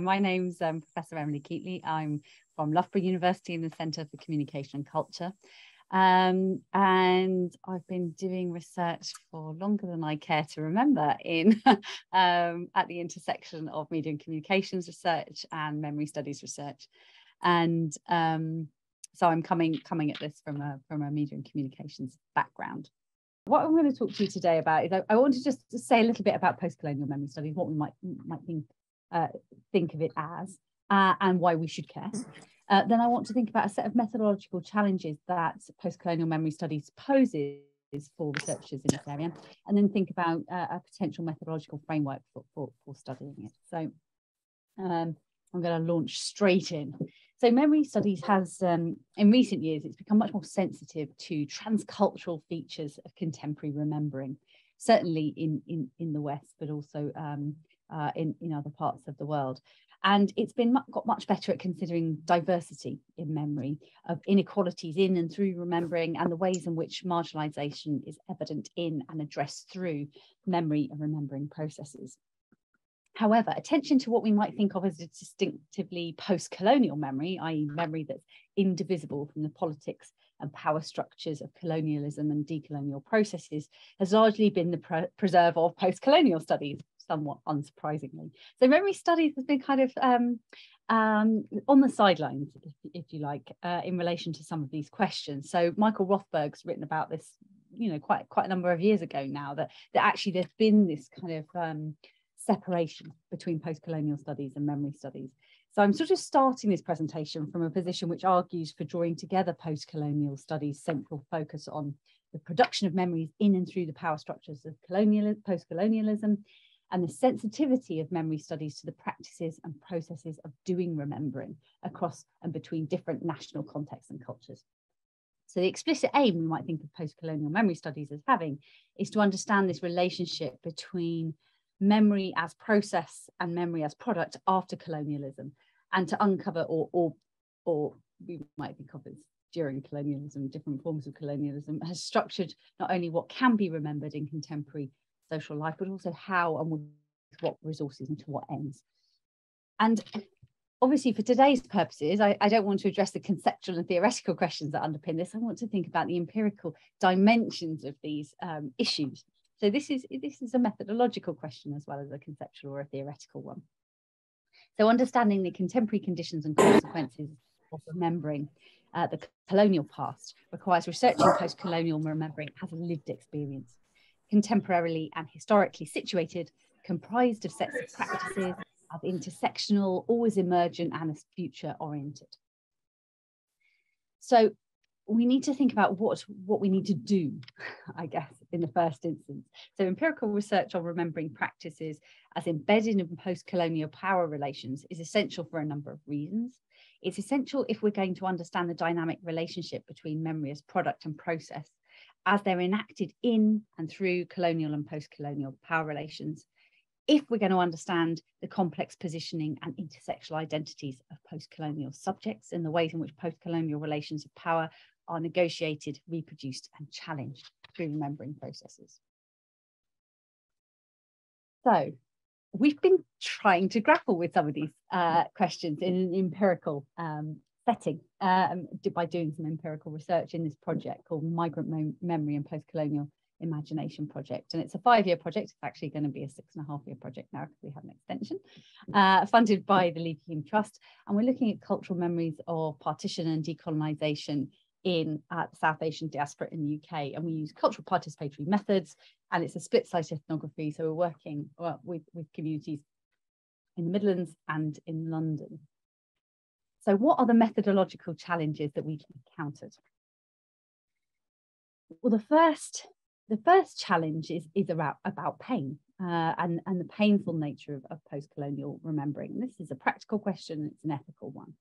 My name's um, Professor Emily Keightley. I'm from Loughborough University in the Centre for Communication and Culture. Um, and I've been doing research for longer than I care to remember in um, at the intersection of media and communications research and memory studies research. And um, so I'm coming coming at this from a from a media and communications background. What I'm going to talk to you today about is I, I want to just say a little bit about post-colonial memory studies, what we might might think uh, think of it as, uh, and why we should care. Uh, then I want to think about a set of methodological challenges that post-colonial memory studies poses for researchers in this area, and then think about uh, a potential methodological framework for, for, for studying it. So um, I'm going to launch straight in. So memory studies has, um, in recent years, it's become much more sensitive to transcultural features of contemporary remembering, certainly in, in, in the West, but also um, uh, in, in other parts of the world. And it's been got much better at considering diversity in memory of inequalities in and through remembering and the ways in which marginalization is evident in and addressed through memory and remembering processes. However, attention to what we might think of as a distinctively post-colonial memory, i.e. memory that's indivisible from the politics and power structures of colonialism and decolonial processes, has largely been the pre preserve of post-colonial studies, somewhat unsurprisingly. So memory studies has been kind of um, um, on the sidelines, if, if you like, uh, in relation to some of these questions. So Michael Rothberg's written about this, you know, quite quite a number of years ago now, that, that actually there's been this kind of um, separation between post-colonial studies and memory studies. So I'm sort of starting this presentation from a position which argues for drawing together post-colonial studies central focus on the production of memories in and through the power structures of colonial post-colonialism and the sensitivity of memory studies to the practices and processes of doing remembering across and between different national contexts and cultures. So the explicit aim we might think of post-colonial memory studies as having is to understand this relationship between memory as process and memory as product after colonialism and to uncover or or or we might think of as during colonialism different forms of colonialism has structured not only what can be remembered in contemporary social life but also how and with what resources and to what ends. And obviously for today's purposes I, I, don't want to address the conceptual and theoretical questions that underpin this. I want to think about the empirical dimensions of these um, issues. So this is, this is a methodological question as well as a conceptual or a theoretical one. So understanding the contemporary conditions and consequences of remembering uh, the colonial past requires researching post-colonial remembering as a lived experience, contemporarily and historically situated, comprised of sets of practices, of intersectional, always emergent and future oriented. So we need to think about what what we need to do i guess in the first instance. So empirical research on remembering practices as embedded in post-colonial power relations is essential for a number of reasons. It's essential if we're going to understand the dynamic relationship between memory as product and process as they're enacted in and through colonial and post-colonial power relations if we're going to understand the complex positioning and intersectional identities of post-colonial subjects and the ways in which post-colonial relations of power are negotiated, reproduced, and challenged through remembering processes. So we've been trying to grapple with some of these uh, questions in an empirical um, setting um, by doing some empirical research in this project called Migrant Mem Memory and Postcolonial Imagination Project. And it's a five-year project. It's actually going to be a six and a half year project now because we have an extension, uh, funded by the Keem Trust. And we're looking at cultural memories of partition and decolonisation in uh, South Asian diaspora in the UK, and we use cultural participatory methods, and it's a split site ethnography. So we're working well, with, with communities in the Midlands and in London. So what are the methodological challenges that we've encountered? Well, the first, the first challenge is, is about, about pain uh, and, and the painful nature of, of post-colonial remembering. This is a practical question, it's an ethical one.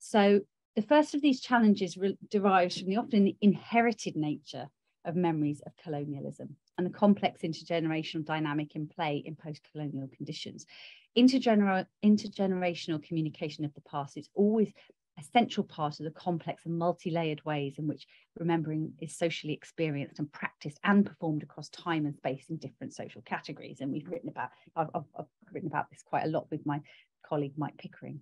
So the first of these challenges derives from the often inherited nature of memories of colonialism and the complex intergenerational dynamic in play in post-colonial conditions. Intergener intergenerational communication of the past is always a central part of the complex and multi-layered ways in which remembering is socially experienced and practiced and performed across time and space in different social categories. And we've written about, I've, I've, written about this quite a lot with my colleague Mike Pickering.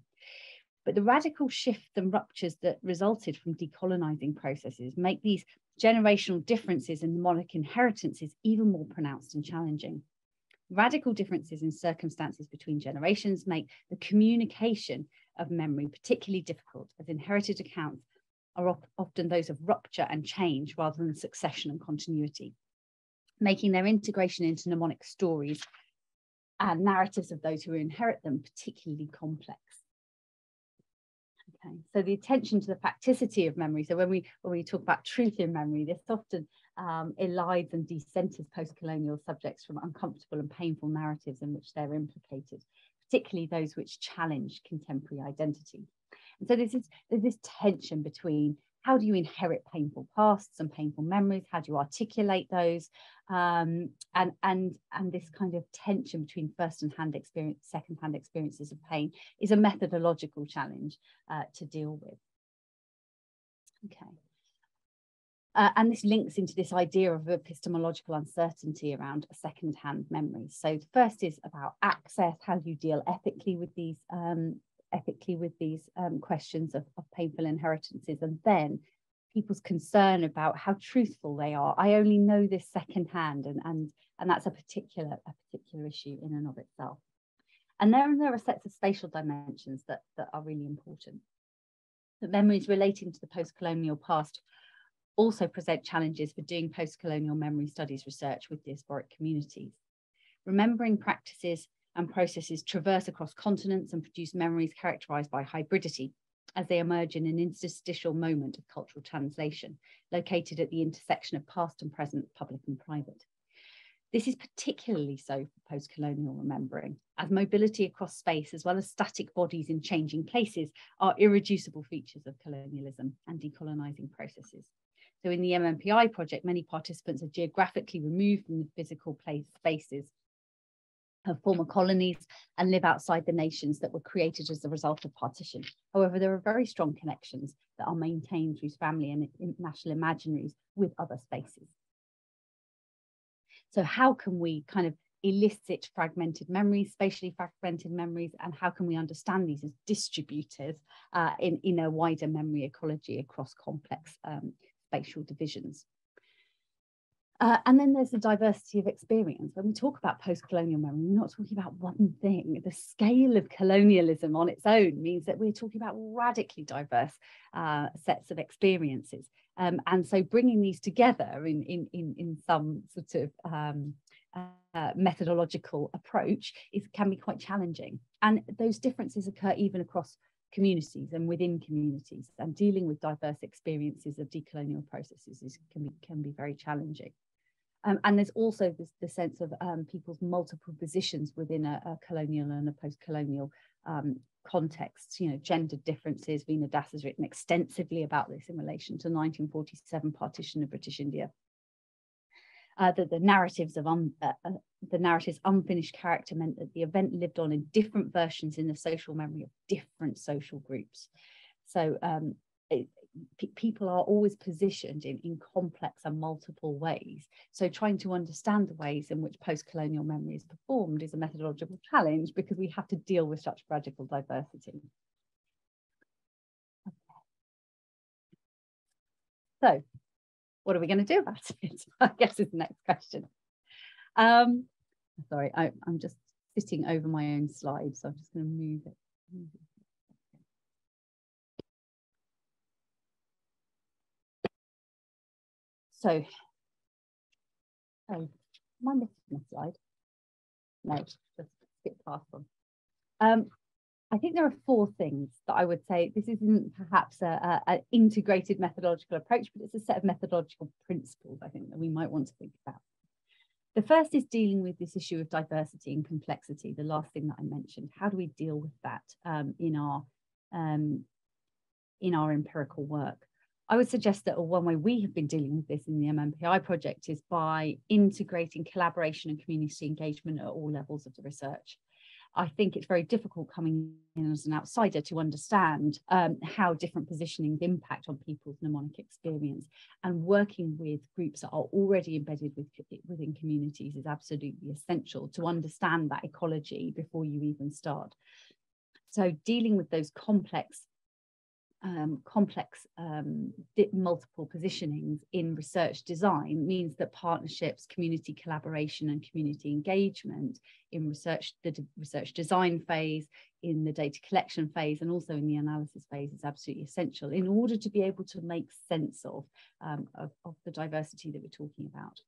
But the radical shifts and ruptures that resulted from decolonizing processes make these generational differences in mnemonic inheritances even more pronounced and challenging. Radical differences in circumstances between generations make the communication of memory particularly difficult, as inherited accounts are often those of rupture and change rather than succession and continuity, making their integration into mnemonic stories and narratives of those who inherit them particularly complex. Okay, so the attention to the facticity of memory. So when we when we talk about truth in memory, this often um, elides and decenters post-colonial subjects from uncomfortable and painful narratives in which they're implicated, particularly those which challenge contemporary identity. And so this, there's this tension between how do you inherit painful pasts and painful memories? How do you articulate those? Um, and and and this kind of tension between first and hand experience, second hand experiences of pain is a methodological challenge uh, to deal with. Okay. Uh, and this links into this idea of epistemological uncertainty around second-hand memories. So the first is about access. How do you deal ethically with these um, ethically with these um, questions of, of painful inheritances? And then people's concern about how truthful they are. I only know this secondhand, and and and that's a particular a particular issue in and of itself. And then there are sets of spatial dimensions that that are really important. The memories relating to the post-colonial past also present challenges for doing post-colonial memory studies research with diasporic communities. Remembering practices and processes traverse across continents and produce memories characterized by hybridity as they emerge in an interstitial moment of cultural translation, located at the intersection of past and present, public and private. This is particularly so for post-colonial remembering, as mobility across space, as well as static bodies in changing places, are irreducible features of colonialism and decolonizing processes. So in the MMPI project, many participants are geographically removed from the physical place spaces of former colonies and live outside the nations that were created as a result of partition. However, there are very strong connections that are maintained through family and national imaginaries with other spaces. So how can we kind of elicit fragmented memories, spatially fragmented memories, and how can we understand these as distributors uh, in, in a wider memory ecology across complex um, spatial divisions. Uh, and then there's the diversity of experience. When we talk about post-colonial memory, we're not talking about one thing. The scale of colonialism on its own means that we're talking about radically diverse uh, sets of experiences. Um, and so bringing these together in, in, in, in some sort of um, uh, methodological approach is, can be quite challenging. And those differences occur even across communities and within communities and dealing with diverse experiences of decolonial processes is, can, be, can be very challenging. Um, and there's also this, the sense of um, people's multiple positions within a, a colonial and a post-colonial um, context, you know, gender differences. Veena Das has written extensively about this in relation to 1947 partition of British India uh, that the narratives of un, uh, uh, the narrative's unfinished character meant that the event lived on in different versions in the social memory of different social groups. So um, it, people are always positioned in, in complex and multiple ways. So trying to understand the ways in which post-colonial memory is performed is a methodological challenge because we have to deal with such radical diversity. Okay. So what are we going to do about it? I guess is the next question. Um, sorry, I, am just sitting over my own slide, so I'm just going to move it. Move it. So, oh, am I missing a slide? No, just skip past one. Um, I think there are four things that I would say. This isn't perhaps an integrated methodological approach, but it's a set of methodological principles I think that we might want to think about. The first is dealing with this issue of diversity and complexity, the last thing that I mentioned. How do we deal with that um, in, our, um, in our empirical work? I would suggest that one way we have been dealing with this in the MMPI project is by integrating collaboration and community engagement at all levels of the research. I think it's very difficult coming in as an outsider to understand um, how different positionings impact on people's mnemonic experience. And working with groups that are already embedded with, within communities is absolutely essential to understand that ecology before you even start. So dealing with those complex um, complex um, multiple positionings in research design means that partnerships, community collaboration and community engagement in research, the research design phase, in the data collection phase and also in the analysis phase is absolutely essential in order to be able to make sense of, um, of, of the diversity that we're talking about.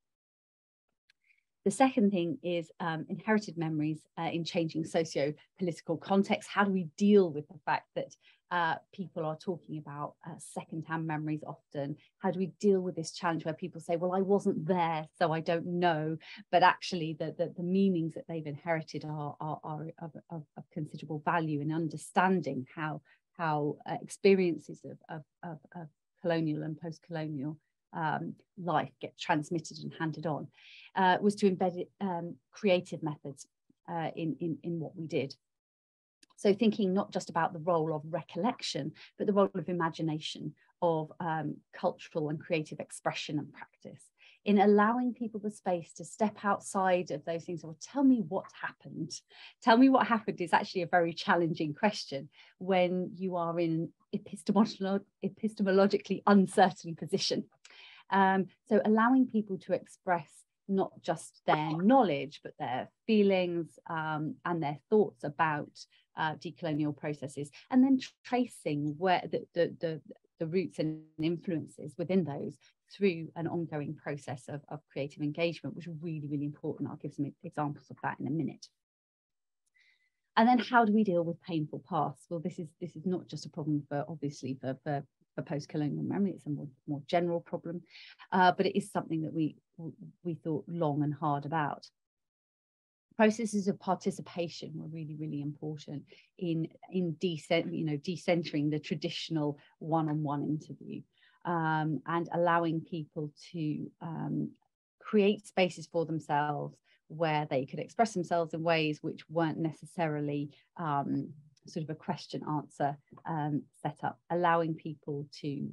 The second thing is um, inherited memories uh, in changing socio-political context. How do we deal with the fact that uh, people are talking about uh, second-hand memories often? How do we deal with this challenge where people say, well, I wasn't there, so I don't know, but actually the, the, the meanings that they've inherited are, are, are of, of, of, considerable value in understanding how, how uh, experiences of, of, of, colonial and post-colonial um, life get transmitted and handed on, uh, was to embed um, creative methods uh, in, in, in what we did. So thinking not just about the role of recollection, but the role of imagination, of um, cultural and creative expression and practice in allowing people the space to step outside of those things or tell me what happened. Tell me what happened is actually a very challenging question when you are in epistemolo epistemologically uncertain position. Um, so allowing people to express not just their knowledge, but their feelings um, and their thoughts about uh, decolonial processes, and then tracing where the, the, the, the roots and influences within those through an ongoing process of, of creative engagement, which is really, really important. I'll give some examples of that in a minute. And then how do we deal with painful pasts? Well, this is this is not just a problem for obviously for, for post-colonial memory. It's a more, more general problem, uh, but it is something that we, we thought long and hard about. Processes of participation were really, really important in, in decent, you know, decentering the traditional one-on-one interview um, and allowing people to um, create spaces for themselves where they could express themselves in ways which weren't necessarily um, sort of a question answer um, setup, allowing people to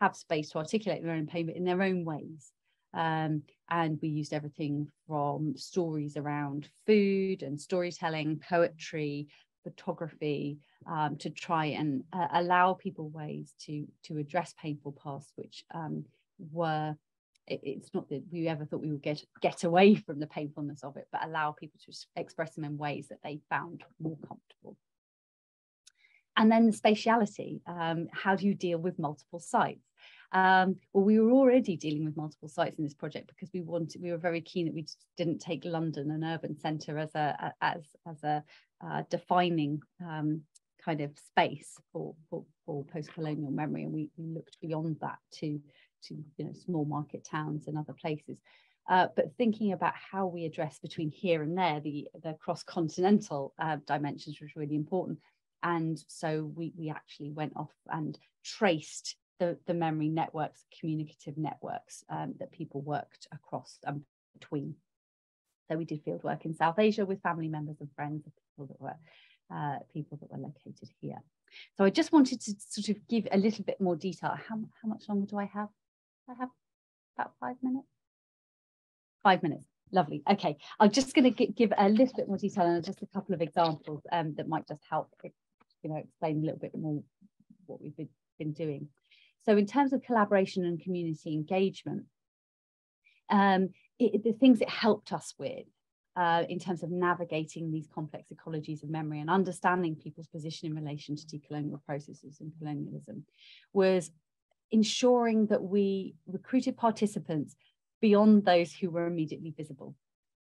have space to articulate their own pain, but in their own ways. Um, and we used everything from stories around food and storytelling, poetry, photography, um, to try and uh, allow people ways to to address painful pasts, which um, were it, it's not that we ever thought we would get get away from the painfulness of it, but allow people to express them in ways that they found more comfortable. And then the spatiality, um, how do you deal with multiple sites? Um, well, we were already dealing with multiple sites in this project because we wanted, we were very keen that we didn't take London, an urban centre, as a as as a uh, defining um, kind of space for for, for post-colonial memory, and we, we looked beyond that to to you know small market towns and other places. Uh, but thinking about how we address between here and there, the, the cross-continental uh, dimensions was really important. And so we, we actually went off and traced the, the memory networks, communicative networks um, that people worked across and between. So we did field work in South Asia with family members and friends of people that were uh, people that were located here. So I just wanted to sort of give a little bit more detail. How, how much longer do I have? I have about five minutes. Five minutes. Lovely. Okay, I'm just going to give a little bit more detail and just a couple of examples um, that might just help you know, explain a little bit more what we've been, been doing. So in terms of collaboration and community engagement, um, it, the things it helped us with uh, in terms of navigating these complex ecologies of memory and understanding people's position in relation to decolonial processes and colonialism was ensuring that we recruited participants beyond those who were immediately visible.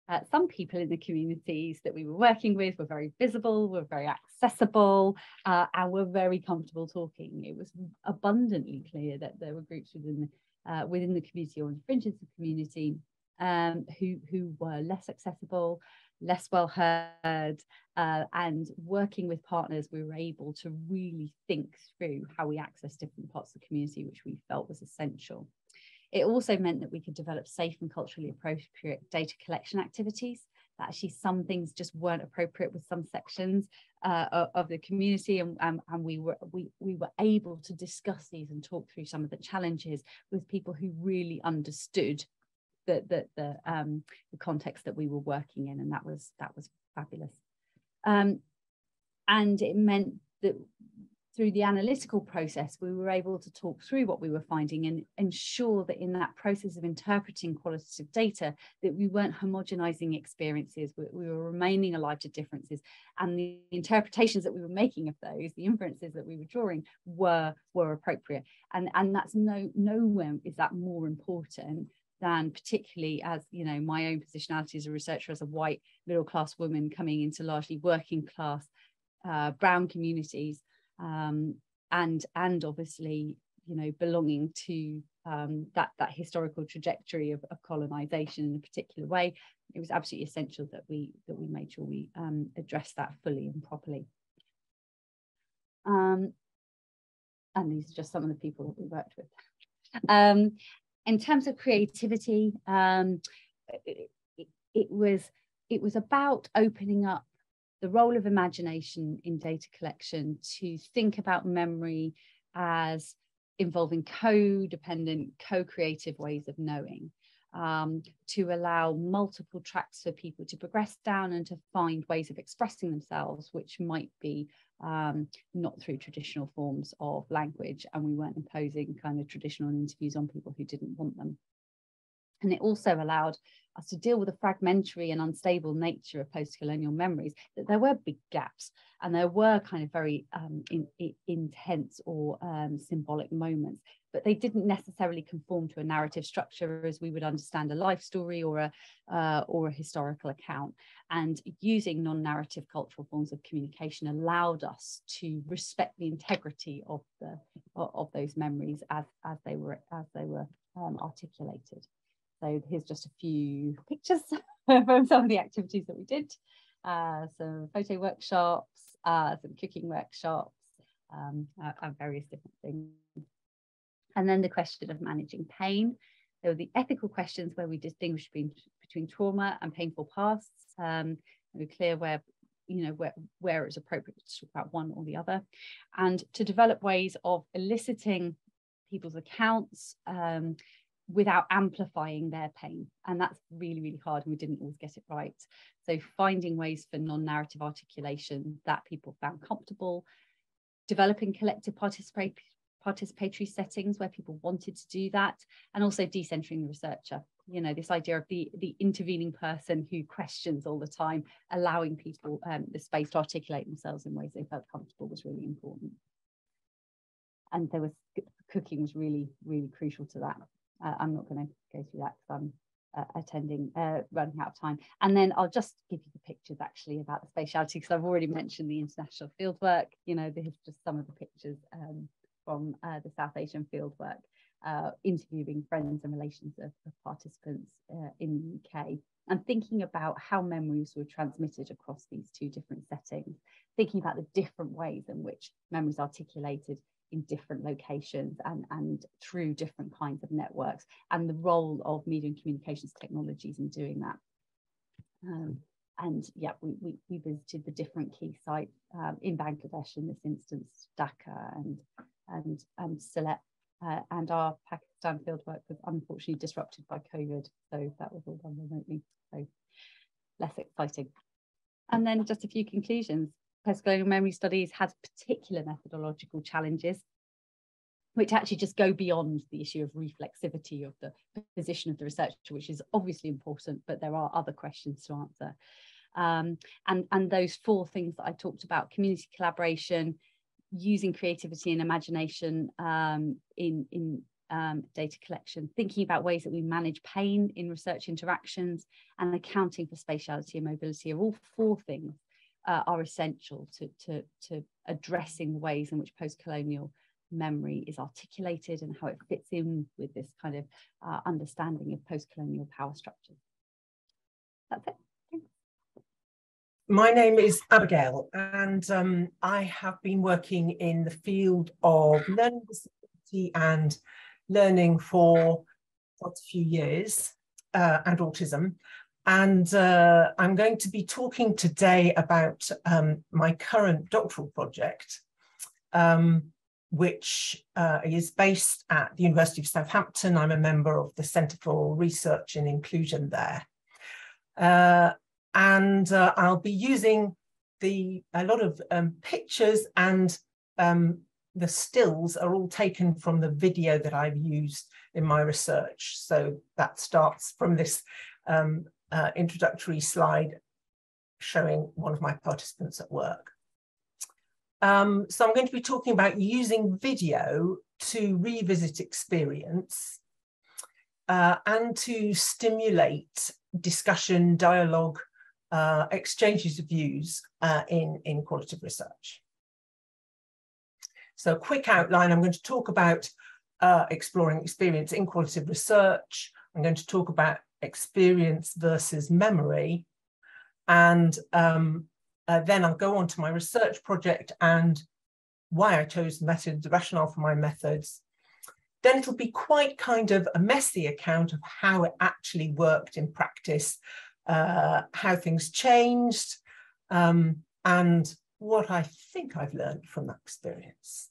Uh, some people in the communities that we were working with were very visible, were very accessible, uh, and were very comfortable talking. It was abundantly clear that there were groups within uh, within the community or in the fringes of the community um, who, who were less accessible, less well heard, uh, and working with partners, we were able to really think through how we access different parts of the community, which we felt was essential. It also meant that we could develop safe and culturally appropriate data collection activities. That actually some things just weren't appropriate with some sections uh, of the community and, um, and we were we, we were able to discuss these and talk through some of the challenges with people who really understood the the the, um, the context that we were working in and that was that was fabulous. Um, and it meant that through the analytical process, we were able to talk through what we were finding and ensure that in that process of interpreting qualitative data, that we weren't homogenizing experiences, we, we were remaining alive to differences. And the interpretations that we were making of those, the inferences that we were drawing were, were appropriate. And, and that's no, nowhere is that more important than particularly as you know my own positionality as a researcher as a white middle class woman coming into largely working class uh, brown communities um, and and obviously you know belonging to um, that that historical trajectory of, of, colonization in a particular way it was absolutely essential that we that we made sure we um, address that fully and properly. Um, and these are just some of the people that we worked with. Um, in terms of creativity um, it, it was it was about opening up the role of imagination in data collection to think about memory as involving co-dependent, co-creative ways of knowing, um, to allow multiple tracks for people to progress down and to find ways of expressing themselves, which might be um, not through traditional forms of language. And we weren't imposing kind of traditional interviews on people who didn't want them. And it also allowed us to deal with the fragmentary and unstable nature of post-colonial memories, that there were big gaps and there were kind of very um, in, in, intense or um, symbolic moments, but they didn't necessarily conform to a narrative structure as we would understand a life story or a, uh, or a historical account. And using non-narrative cultural forms of communication allowed us to respect the integrity of the of those memories as, as they were as they were um, articulated. So here's just a few pictures from some of the activities that we did. Uh, some photo workshops, uh, some cooking workshops, um, uh, and various different things. And then the question of managing pain. There were the ethical questions where we distinguished between, between trauma and painful pasts. Um, we clear where you know where where it's appropriate to talk about one or the other and to develop ways of eliciting people's accounts um, without amplifying their pain. And that's really, really hard. And we didn't always get it right. So finding ways for non-narrative articulation that people found comfortable, developing collective participatory settings where people wanted to do that, and also decentering the researcher. You know, this idea of the, the intervening person who questions all the time, allowing people um, the space to articulate themselves in ways they felt comfortable was really important. And there was cooking was really, really crucial to that. Uh, I'm not going to go through that because I'm uh, attending, uh, running out of time. And then I'll just give you the pictures actually about the spatiality because I've already mentioned the international fieldwork. You know, this is just some of the pictures um, from uh, the South Asian fieldwork, uh, interviewing friends and relations of, of participants uh, in the UK and thinking about how memories were transmitted across these two different settings, thinking about the different ways in which memories articulated in different locations and, and through different kinds of networks and the role of media and communications technologies in doing that. Um, and yeah, we, we, we, visited the different key sites um, in Bangladesh in this instance, Dhaka and, and, and Sylhet. Uh, and our Pakistan fieldwork was unfortunately disrupted by COVID. So that was all done remotely. So less exciting. And then just a few conclusions postcolonial memory studies has particular methodological challenges which actually just go beyond the issue of reflexivity of the position of the researcher, which is obviously important, but there are other questions to answer. Um, and, and those four things that I talked about, community collaboration, using creativity and imagination um, in, in um, data collection, thinking about ways that we manage pain in research interactions and accounting for spatiality and mobility are all four things uh, are essential to, to, to addressing the ways in which post-colonial memory is articulated and how it fits in with this kind of uh, understanding of post-colonial power structures. That's it. My name is Abigail and um, I have been working in the field of learning disability and learning for quite a few years uh, and autism. And uh, I'm going to be talking today about um, my current doctoral project, um, which uh, is based at the University of Southampton. I'm a member of the Centre for Research and Inclusion there. Uh, and uh, I'll be using the a lot of um, pictures and um, the stills are all taken from the video that I've used in my research. So that starts from this um, uh, introductory slide showing one of my participants at work. Um, so I'm going to be talking about using video to revisit experience uh, and to stimulate discussion, dialogue, uh, exchanges of views uh, in, in qualitative research. So a quick outline, I'm going to talk about uh, exploring experience in qualitative research. I'm going to talk about experience versus memory. And um, uh, then I'll go on to my research project and why I chose the methods, the rationale for my methods. Then it'll be quite kind of a messy account of how it actually worked in practice, uh, how things changed, um, and what I think I've learned from that experience.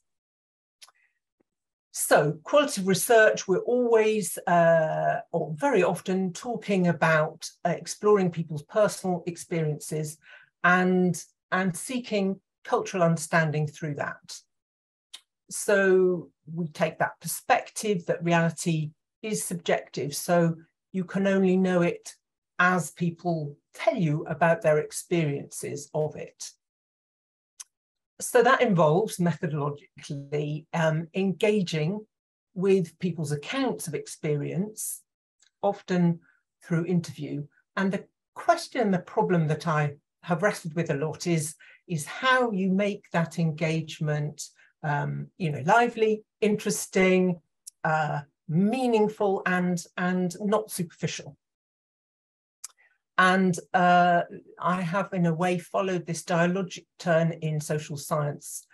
So, qualitative research, we're always uh, or very often talking about uh, exploring people's personal experiences and, and seeking cultural understanding through that. So, we take that perspective that reality is subjective. So, you can only know it as people tell you about their experiences of it so that involves methodologically um, engaging with people's accounts of experience, often through interview. And the question, the problem that I have wrestled with a lot is, is how you make that engagement, um, you know, lively, interesting, uh, meaningful, and and not superficial. And uh, I have, in a way, followed this dialogic turn in social science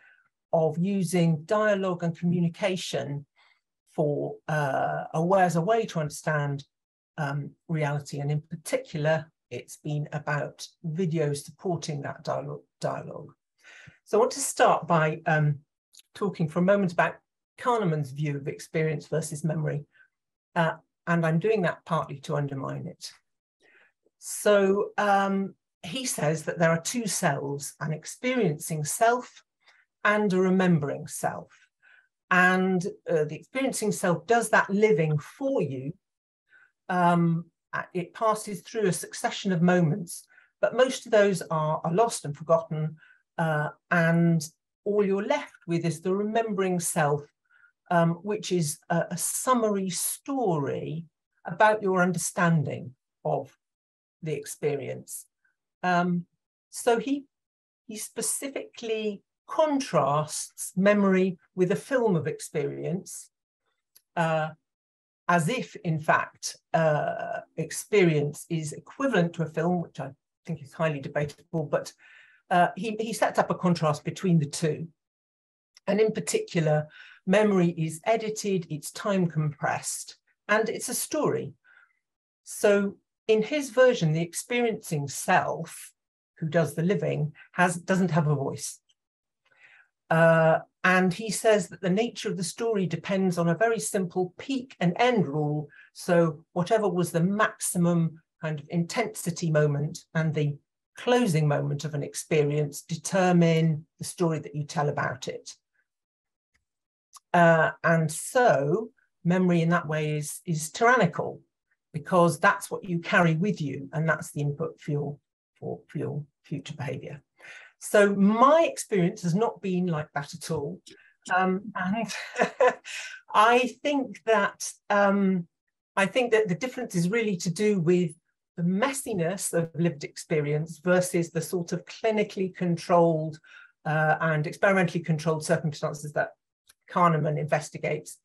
of using dialogue and communication for uh, a way as a way to understand um, reality. And in particular, it's been about videos supporting that dialogue. dialogue. So I want to start by um, talking for a moment about Kahneman's view of experience versus memory. Uh, and I'm doing that partly to undermine it. So um, he says that there are two selves an experiencing self and a remembering self. And uh, the experiencing self does that living for you. Um, it passes through a succession of moments, but most of those are, are lost and forgotten. Uh, and all you're left with is the remembering self, um, which is a, a summary story about your understanding of the experience. Um, so he he specifically contrasts memory with a film of experience, uh, as if, in fact, uh, experience is equivalent to a film, which I think is highly debatable, but uh, he, he sets up a contrast between the two. And in particular, memory is edited, it's time compressed, and it's a story. So in his version, the experiencing self, who does the living, has doesn't have a voice. Uh, and he says that the nature of the story depends on a very simple peak and end rule. So whatever was the maximum kind of intensity moment and the closing moment of an experience determine the story that you tell about it. Uh, and so memory in that way is, is tyrannical because that's what you carry with you and that's the input fuel for, your future behavior. So my experience has not been like that at all. Um, and I think that um, I think that the difference is really to do with the messiness of lived experience versus the sort of clinically controlled uh, and experimentally controlled circumstances that Kahneman investigates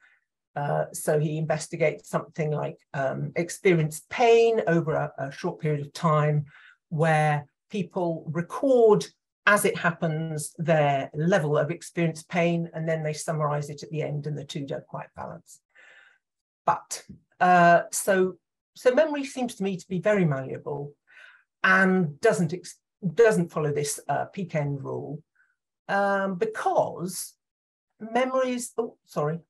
uh, so he investigates something like um, experienced pain over a, a, short period of time, where people record as it happens their level of experienced pain, and then they summarize it at the end, and the two don't quite balance. But uh, so so memory seems to me to be very malleable and doesn't doesn't follow this uh, peak end rule um, because memories, oh, sorry,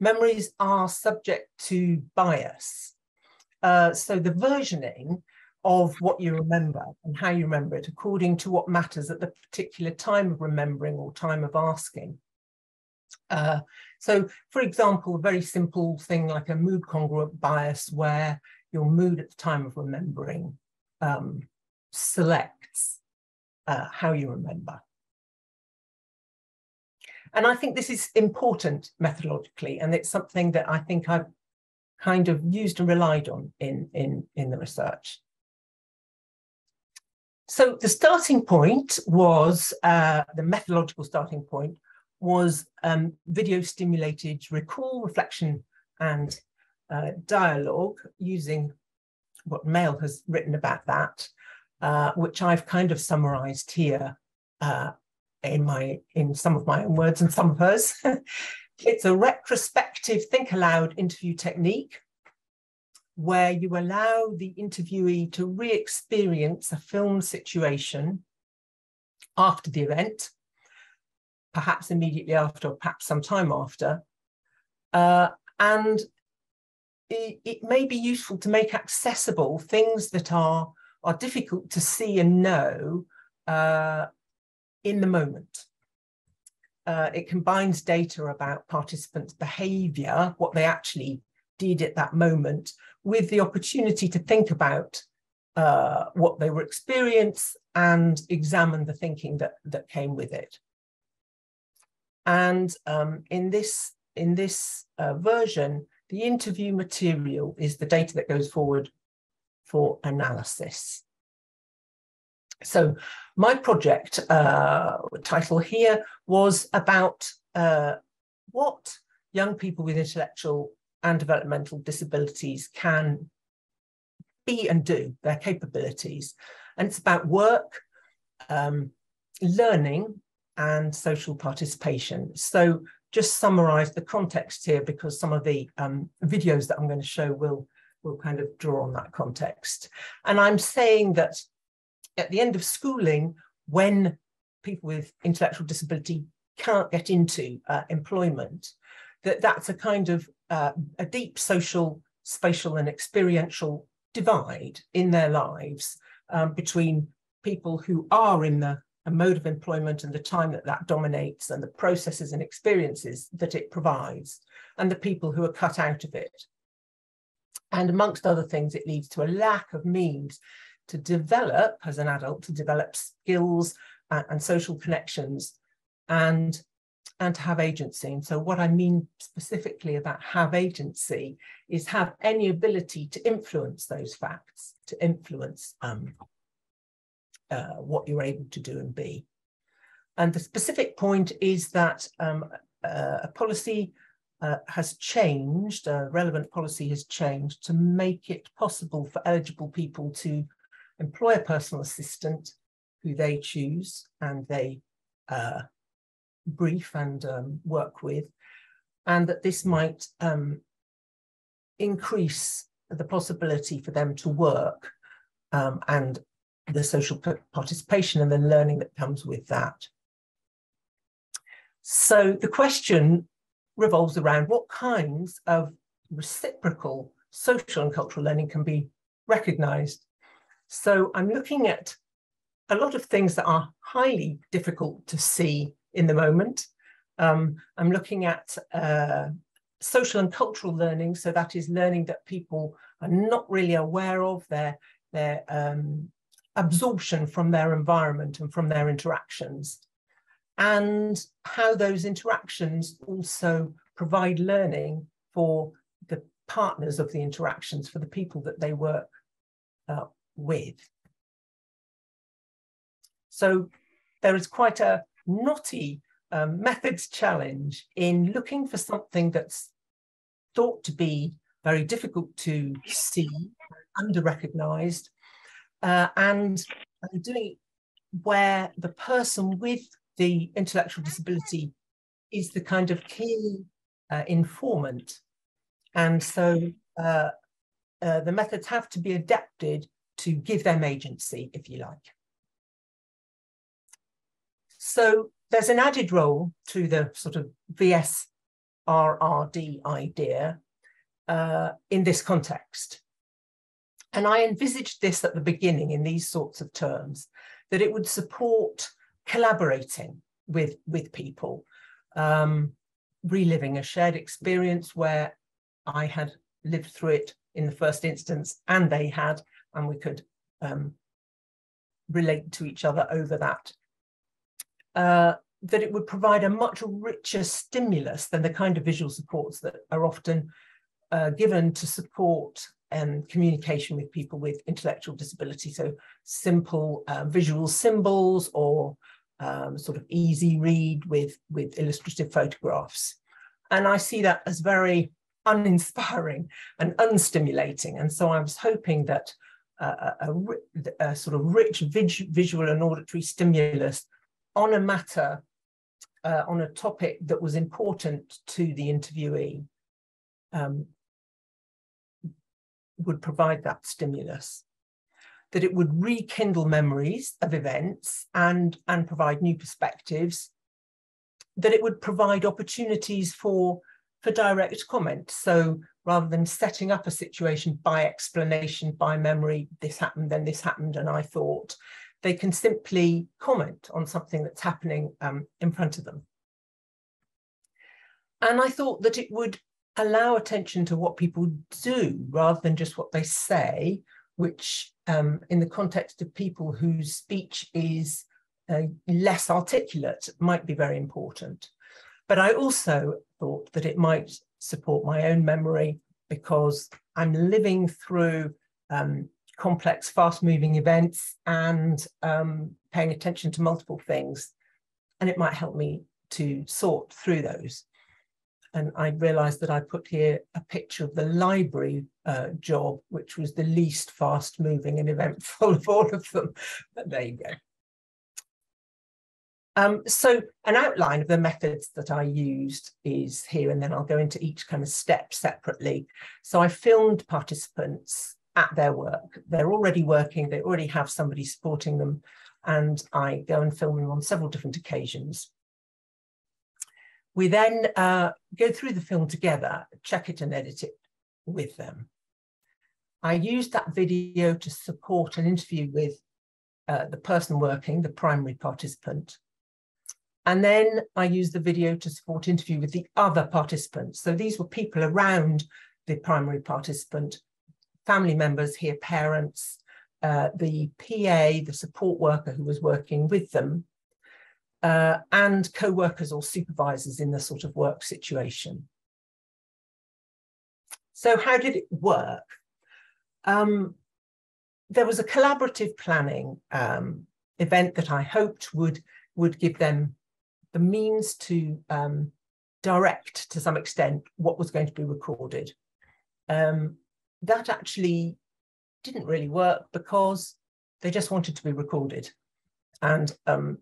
memories are subject to bias. Uh, so the versioning of what you remember and how you remember it according to what matters at the particular time of remembering or time of asking. Uh, so, for example, a very simple thing like a mood congruent bias where your mood at the time of remembering um, selects uh, how you remember. And I think this is important methodologically, and it's something that I think I've kind of used and relied on in, in, in the research. So the starting point was, uh, the methodological starting point was um, video stimulated recall, reflection, and uh, dialogue using what Mail has written about that, uh, which I've kind of summarized here uh, in my in some of my own words and some of hers. it's a retrospective think aloud interview technique where you allow the interviewee to re-experience a film situation after the event, perhaps immediately after, or perhaps some time after. Uh, and it, it, may be useful to make accessible things that are, are difficult to see and know uh, in the moment. Uh, it combines data about participants' behaviour, what they actually did at that moment, with the opportunity to think about uh, what they were experiencing and examine the thinking that, that came with it. And um, in this, in this uh, version, the interview material is the data that goes forward for analysis. So my project uh, title here was about uh, what young people with intellectual and developmental disabilities can be and do, their capabilities. And it's about work, um, learning, and social participation. So just summarize the context here because some of the um, videos that I'm going to show will, will kind of draw on that context. And I'm saying that at the end of schooling, when people with intellectual disability can't get into uh, employment, that that's a kind of uh, a deep social, spatial, and experiential divide in their lives um, between people who are in the mode of employment and the time that that dominates and the processes and experiences that it provides and the people who are cut out of it. And amongst other things, it leads to a lack of means to develop as an adult, to develop skills and, and social connections and, and to have agency. And so what I mean specifically about have agency is have any ability to influence those facts, to influence um, uh, what you're able to do and be. And the specific point is that um, uh, a policy uh, has changed, a relevant policy has changed to make it possible for eligible people to employ a personal assistant who they choose and they uh, brief and um, work with, and that this might um, increase the possibility for them to work um, and the social participation and the learning that comes with that. So the question revolves around what kinds of reciprocal social and cultural learning can be recognized so I'm looking at a lot of things that are highly difficult to see in the moment. Um, I'm looking at uh, social and cultural learning. So that is learning that people are not really aware of, their, their um, absorption from their environment and from their interactions, and how those interactions also provide learning for the partners of the interactions, for the people that they work uh, with. So there is quite a knotty um, methods challenge in looking for something that's thought to be very difficult to see, under recognized, uh, and, doing where the person with the intellectual disability is the kind of key uh, informant. And so uh, uh, the methods have to be adapted to give them agency, if you like. So there's an added role to the sort of VSRRD idea uh, in this context. And I envisaged this at the beginning in these sorts of terms, that it would support collaborating with, with people, um, reliving a shared experience where I had lived through it in the first instance and they had, and we could um, relate to each other over that. Uh, that it would provide a much richer stimulus than the kind of visual supports that are often uh, given to support um, communication with people with intellectual disability. So simple uh, visual symbols or um, sort of easy read with, with illustrative photographs. And I see that as very uninspiring and unstimulating. And so I was hoping that a, a, sort of rich visual and auditory stimulus on a matter, uh, on a topic that was important to the interviewee, um, would provide that stimulus. That it would rekindle memories of events and, and provide new perspectives. That it would provide opportunities for, for direct comment. So rather than setting up a situation by explanation, by memory, this happened, then this happened, and I thought, they can simply comment on something that's happening um, in front of them. And I thought that it would allow attention to what people do rather than just what they say, which um, in the context of people whose speech is uh, less articulate might be very important. But I also thought that it might support my own memory because I'm living through um, complex, fast moving events and um, paying attention to multiple things. And it might help me to sort through those. And I realized that I put here a picture of the library uh, job, which was the least fast moving and eventful of all of them. But there you go. Um, so an outline of the methods that I used is here, and then I'll go into each kind of step separately. So I filmed participants at their work. They're already working, they already have somebody supporting them, and I go and film them on several different occasions. We then uh, go through the film together, check it and edit it with them. I used that video to support an interview with uh, the person working, the primary participant. And then I used the video to support interview with the other participants. So these were people around the primary participant family members here, parents, uh, the PA, the support worker who was working with them, uh, and co-workers or supervisors in the sort of work situation. So how did it work? Um, there was a collaborative planning um, event that I hoped would, would give them the means to um, direct to some extent what was going to be recorded. Um, that actually didn't really work because they just wanted to be recorded. And um,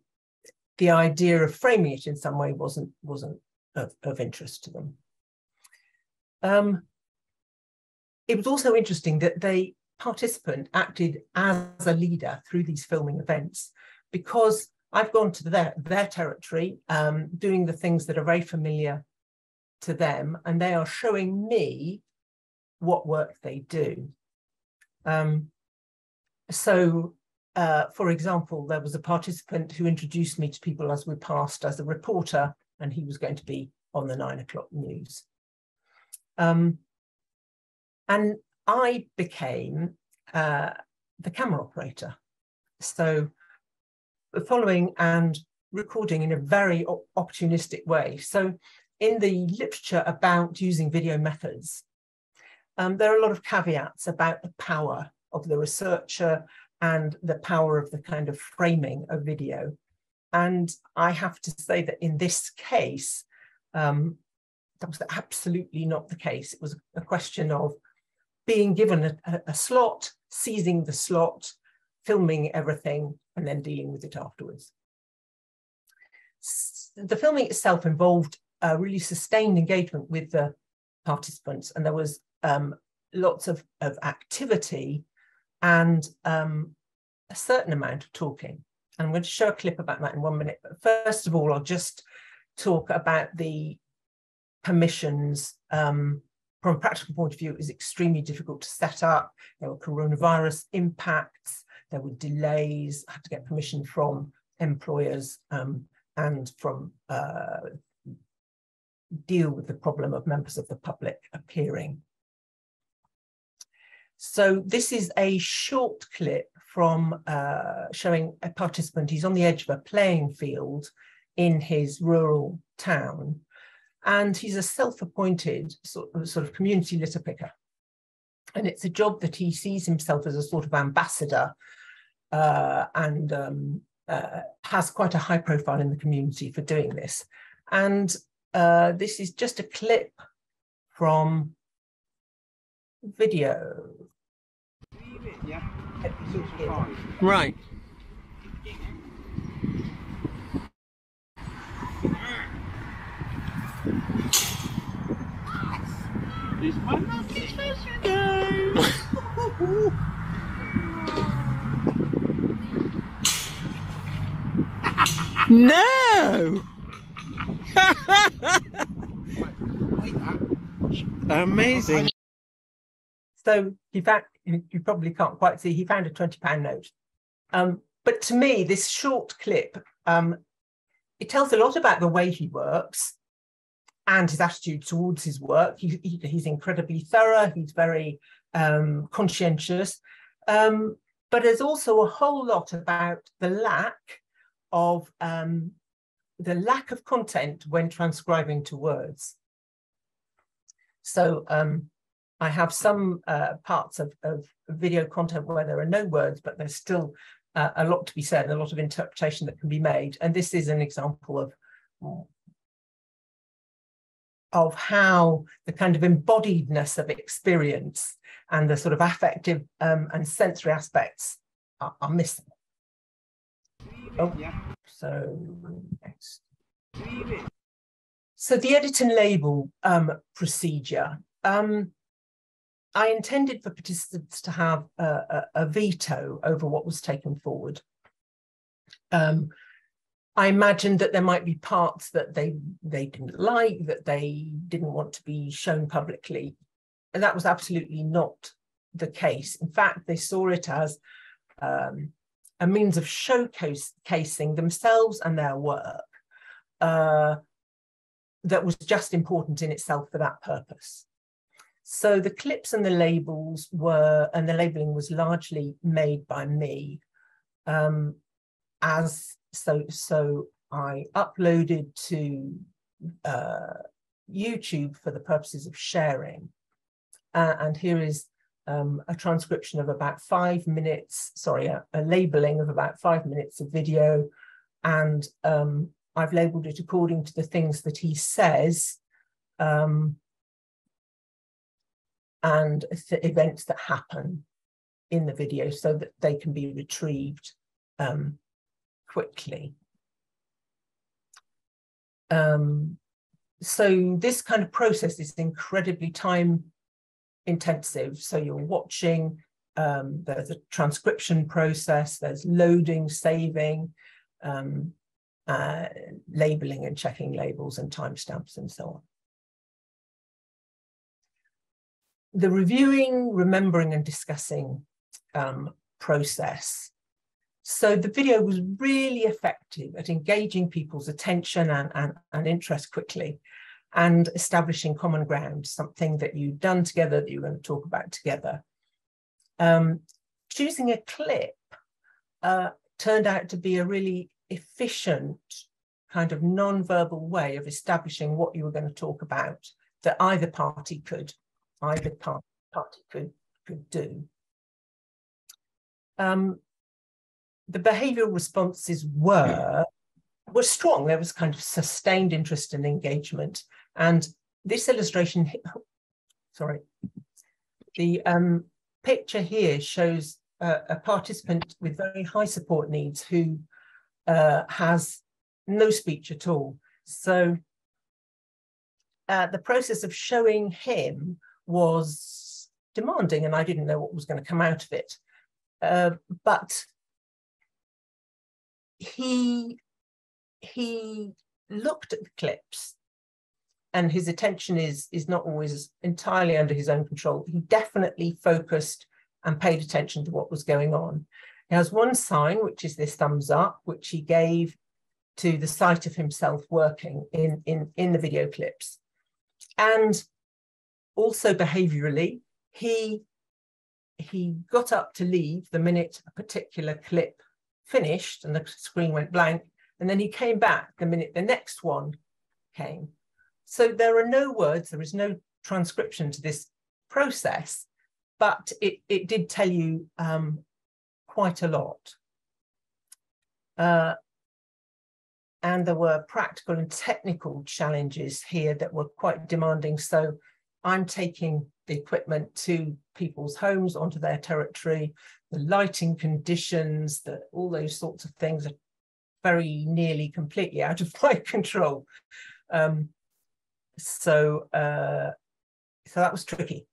the idea of framing it in some way wasn't, wasn't of, of interest to them. Um, it was also interesting that the participant acted as a leader through these filming events because I've gone to their, their territory, um, doing the things that are very familiar to them, and they are showing me what work they do. Um, so, uh, for example, there was a participant who introduced me to people as we passed as a reporter, and he was going to be on the nine o'clock news. Um, and I became uh, the camera operator. So, following and recording in a very opportunistic way. So, in the literature about using video methods, um, there are a lot of caveats about the power of the researcher and the power of the kind of framing of video. And I have to say that in this case, um, that was absolutely not the case. It was a question of being given a, a, slot, seizing the slot, filming everything, and then dealing with it afterwards. The filming itself involved a really sustained engagement with the participants, and there was um, lots of, of activity and um, a certain amount of talking. And I'm going to show a clip about that in one minute. But first of all, I'll just talk about the permissions um, from a practical point of view, it was extremely difficult to set up. There were coronavirus impacts, there were delays, I had to get permission from employers um, and from uh, deal with the problem of members of the public appearing. So this is a short clip from uh, showing a participant. He's on the edge of a playing field in his rural town and he's a self-appointed sort of, sort of community litter picker. And it's a job that he sees himself as a sort of ambassador uh, and um, uh, has quite a high profile in the community for doing this. And uh, this is just a clip from video. Right. It's my lovely special day. No! Amazing. So he found, you probably can't quite see, he found a 20 pound note. Um, but to me, this short clip, um, it tells a lot about the way he works and his attitude towards his work. He, he, he's incredibly thorough, he's very um, conscientious. Um, but there's also a whole lot about the lack of um, the lack of content when transcribing to words. So um, I have some uh, parts of, of, video content where there are no words, but there's still uh, a lot to be said, a lot of interpretation that can be made. And this is an example of of how the kind of embodiedness of experience and the sort of affective um, and sensory aspects are, are missing. Oh, yeah. so next. So the edit and label um, procedure. Um, I intended for participants to have a, a, a, veto over what was taken forward. Um, I imagined that there might be parts that they they didn't like, that they didn't want to be shown publicly. And that was absolutely not the case. In fact, they saw it as um, a means of showcasing themselves and their work uh, that was just important in itself for that purpose. So the clips and the labels were, and the labeling was largely made by me um, as so so I uploaded to uh, YouTube for the purposes of sharing. Uh, and here is um, a transcription of about five minutes, sorry, a, a, labeling of about five minutes of video. And um, I've labeled it according to the things that he says um, and the events that happen in the video so that they can be retrieved um, quickly. Um, so this kind of process is incredibly time intensive. So you're watching, um, there's a transcription process, there's loading, saving, um, uh, labeling and checking labels and timestamps and so on. The reviewing, remembering and discussing um, process so the video was really effective at engaging people's attention and, and, and interest quickly and establishing common ground, something that you've done together that you're going to talk about together. Um, choosing a clip uh, turned out to be a really efficient kind of non-verbal way of establishing what you were going to talk about that either party could either party could could do. Um, the behavioral responses were were strong. There was kind of sustained interest and engagement. And this illustration, sorry, the um, picture here shows a, a, participant with very high support needs who uh, has no speech at all. So uh, the process of showing him was demanding and I didn't know what was going to come out of it. Uh, but he he looked at the clips and his attention is is not always entirely under his own control. He definitely focused and paid attention to what was going on. He has one sign, which is this thumbs up, which he gave to the sight of himself working in, in, in the video clips. And also behaviorally, he he got up to leave the minute a particular clip finished and the screen went blank, and then he came back the minute the next one came. So there are no words, there is no transcription to this process, but it, it did tell you um, quite a lot. Uh, and there were practical and technical challenges here that were quite demanding. So I'm taking the equipment to people's homes onto their territory. The lighting conditions, the, all those sorts of things are very nearly completely out of my control. Um, so, uh, so that was tricky.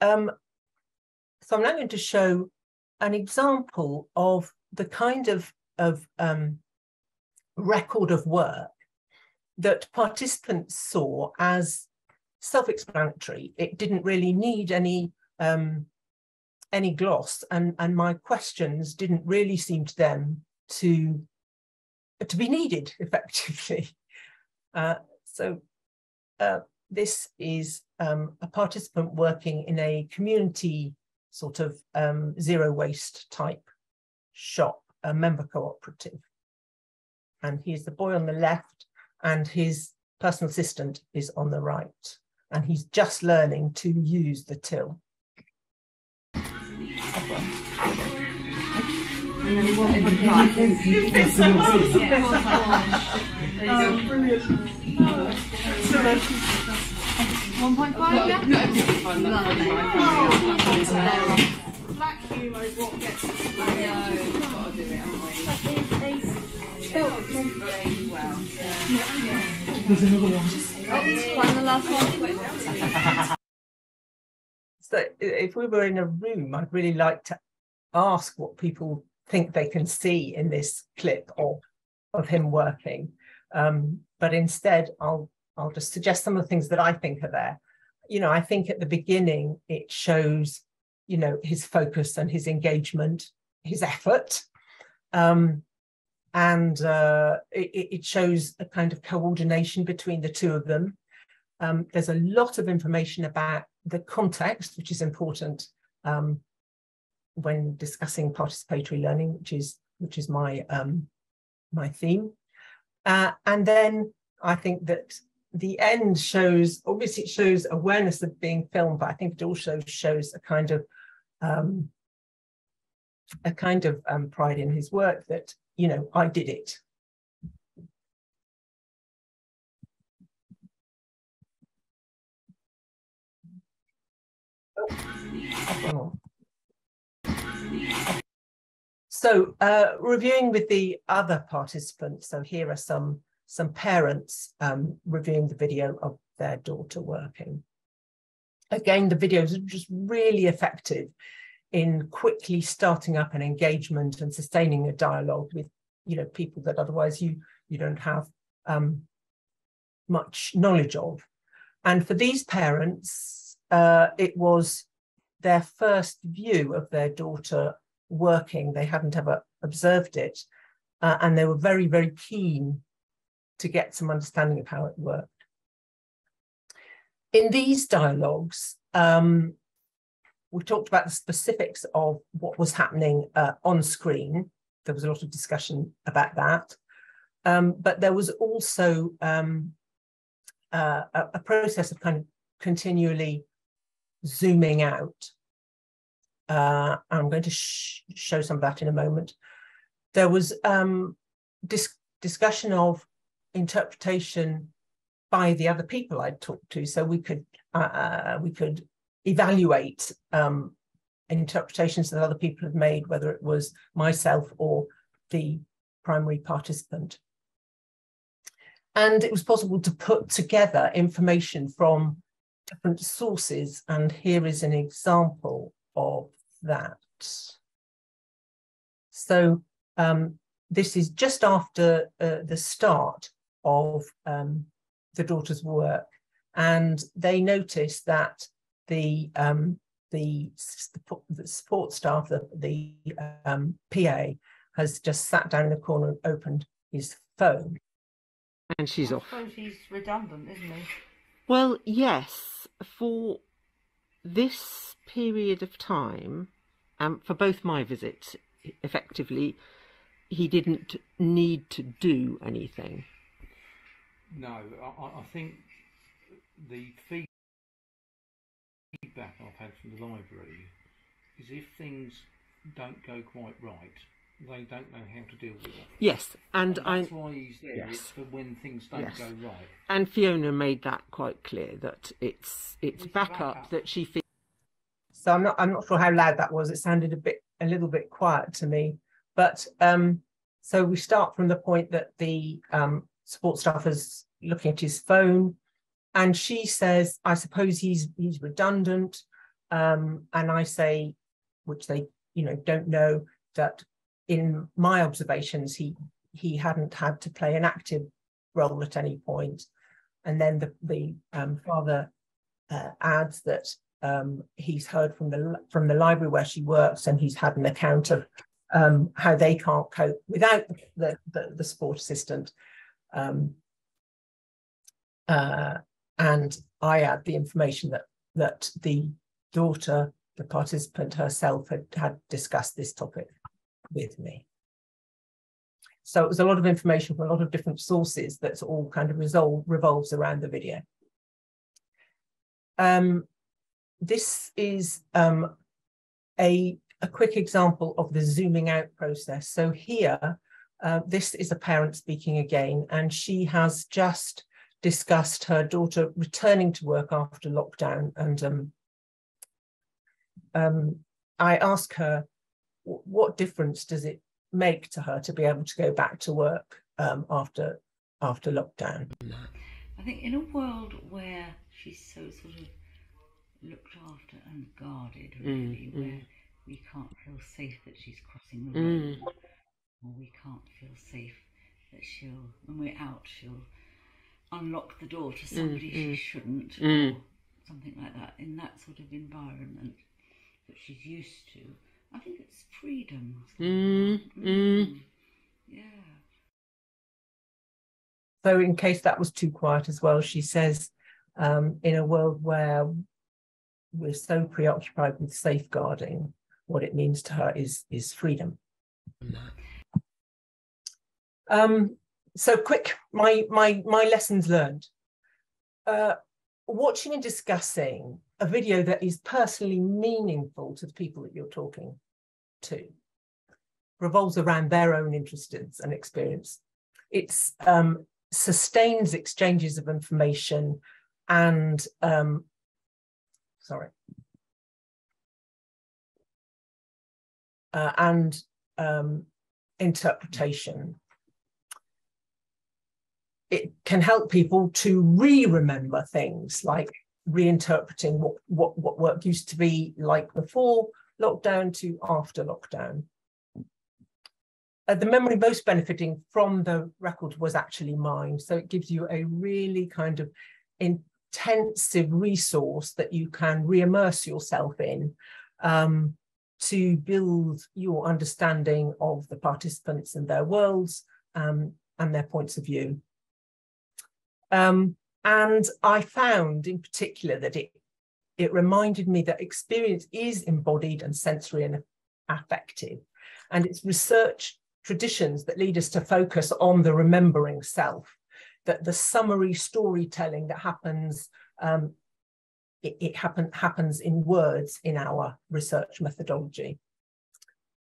Um, so I'm now going to show an example of the kind of, of um, record of work that participants saw as self-explanatory. It didn't really need any um, any gloss, and and my questions didn't really seem to them to to be needed effectively. Uh, so uh, this is um, a participant working in a community sort of um, zero waste type shop, a member cooperative. And he's the boy on the left and his personal assistant is on the right. And he's just learning to use the till. Um, one point five, yeah? Not everything fine. Black humour is what gets. I know. Got to do it, There's another one. One the last one. So if we were in a room, I'd really like to ask what people think they can see in this clip of of him working. Um, but instead, I'll I'll just suggest some of the things that I think are there. You know, I think at the beginning it shows, you know, his focus and his engagement, his effort. Um, and uh, it, it, shows a kind of coordination between the two of them. Um, there's a lot of information about the context, which is important um, when discussing participatory learning, which is which is my um, my theme. Uh, and then I think that the end shows obviously it shows awareness of being filmed, but I think it also shows a kind of um, a kind of um, pride in his work that you know I did it. Oh. So uh, reviewing with the other participants, so here are some some parents um, reviewing the video of their daughter working. Again, the videos are just really effective in quickly starting up an engagement and sustaining a dialogue with you know people that otherwise you you don't have um, much knowledge of. And for these parents, uh, it was their first view of their daughter working. They hadn't ever observed it. Uh, and they were very, very keen to get some understanding of how it worked. In these dialogues, um, we talked about the specifics of what was happening uh, on screen. There was a lot of discussion about that. Um, but there was also um, uh, a, a, process of kind of continually zooming out. Uh, I'm going to sh show some of that in a moment. There was um, dis discussion of interpretation by the other people I'd talked to, so we could uh, uh, we could evaluate um, interpretations that other people had made, whether it was myself or the primary participant. And it was possible to put together information from different sources, and here is an example of that. So um, this is just after uh, the start of um, the daughter's work, and they notice that the um, the, the support staff, the, the um, PA, has just sat down in the corner and opened his phone. And she's I off. suppose he's redundant, isn't he? Well, yes, for this period of time, um, for both my visits, effectively, he didn't need to do anything. No, I, I- I think the feedback I've had from the library is if things don't go quite right, they don't know how to deal with it. Yes, and I that's why he's there. yes. It's for when things don't Yes. go right. and Fiona made that quite clear that it's it's It's backup backup. that she feels. So I'm not I'm not sure how loud that was. It sounded a bit a little bit quiet to me. But um, so we start from the point that the um, support staff is looking at his phone, and she says, "I suppose he's he's redundant," um, and I say, which they you know don't know that in my observations he he hadn't had to play an active role at any point, and then the the um, father uh, adds that um, he's heard from the from the library where she works, and he's had an account of um, how they can't cope without the the, the support assistant. Um, uh, and I add the information that that the daughter, the participant herself, had had discussed this topic with me. So it was a lot of information from a lot of different sources that's all kind of resolve, revolves around the video. Um, this is um, a, a quick example of the zooming out process. So here, uh, this is a parent speaking again, and she has just discussed her daughter returning to work after lockdown. And um, um, I ask her, what difference does it make to her to be able to go back to work um, after after lockdown? I think in a world where she's so sort of looked after and guarded, really, mm. where we can't feel safe that she's crossing the road, Mm. or we can't feel safe that she'll, when we're out, she'll unlock the door to somebody she mm. shouldn't, Mm. or something like that. In that sort of environment that she's used to, I think it's freedom. Mm, mm. Yeah. So, in case that was too quiet as well, she says, um, in a world where we're so preoccupied with safeguarding, what it means to her is is freedom. Um, so, quick, my my my lessons learned. Uh, watching and discussing a video that is personally meaningful to the people that you're talking to revolves around their own interests and experience. It's um, sustains exchanges of information and um, sorry. Uh, and um, interpretation. It can help people to re-remember things like reinterpreting what, what what work used to be like before lockdown to after lockdown. Uh, the memory most benefiting from the record was actually mine. So it gives you a really kind of intensive resource that you can re-immerse yourself in um, to build your understanding of the participants and their worlds um, and their points of view. Um, and I found in particular that it it reminded me that experience is embodied and sensory and affective. And it's research traditions that lead us to focus on the remembering self, that the summary storytelling that happens, um, it, it happen, happens in words in our research methodology.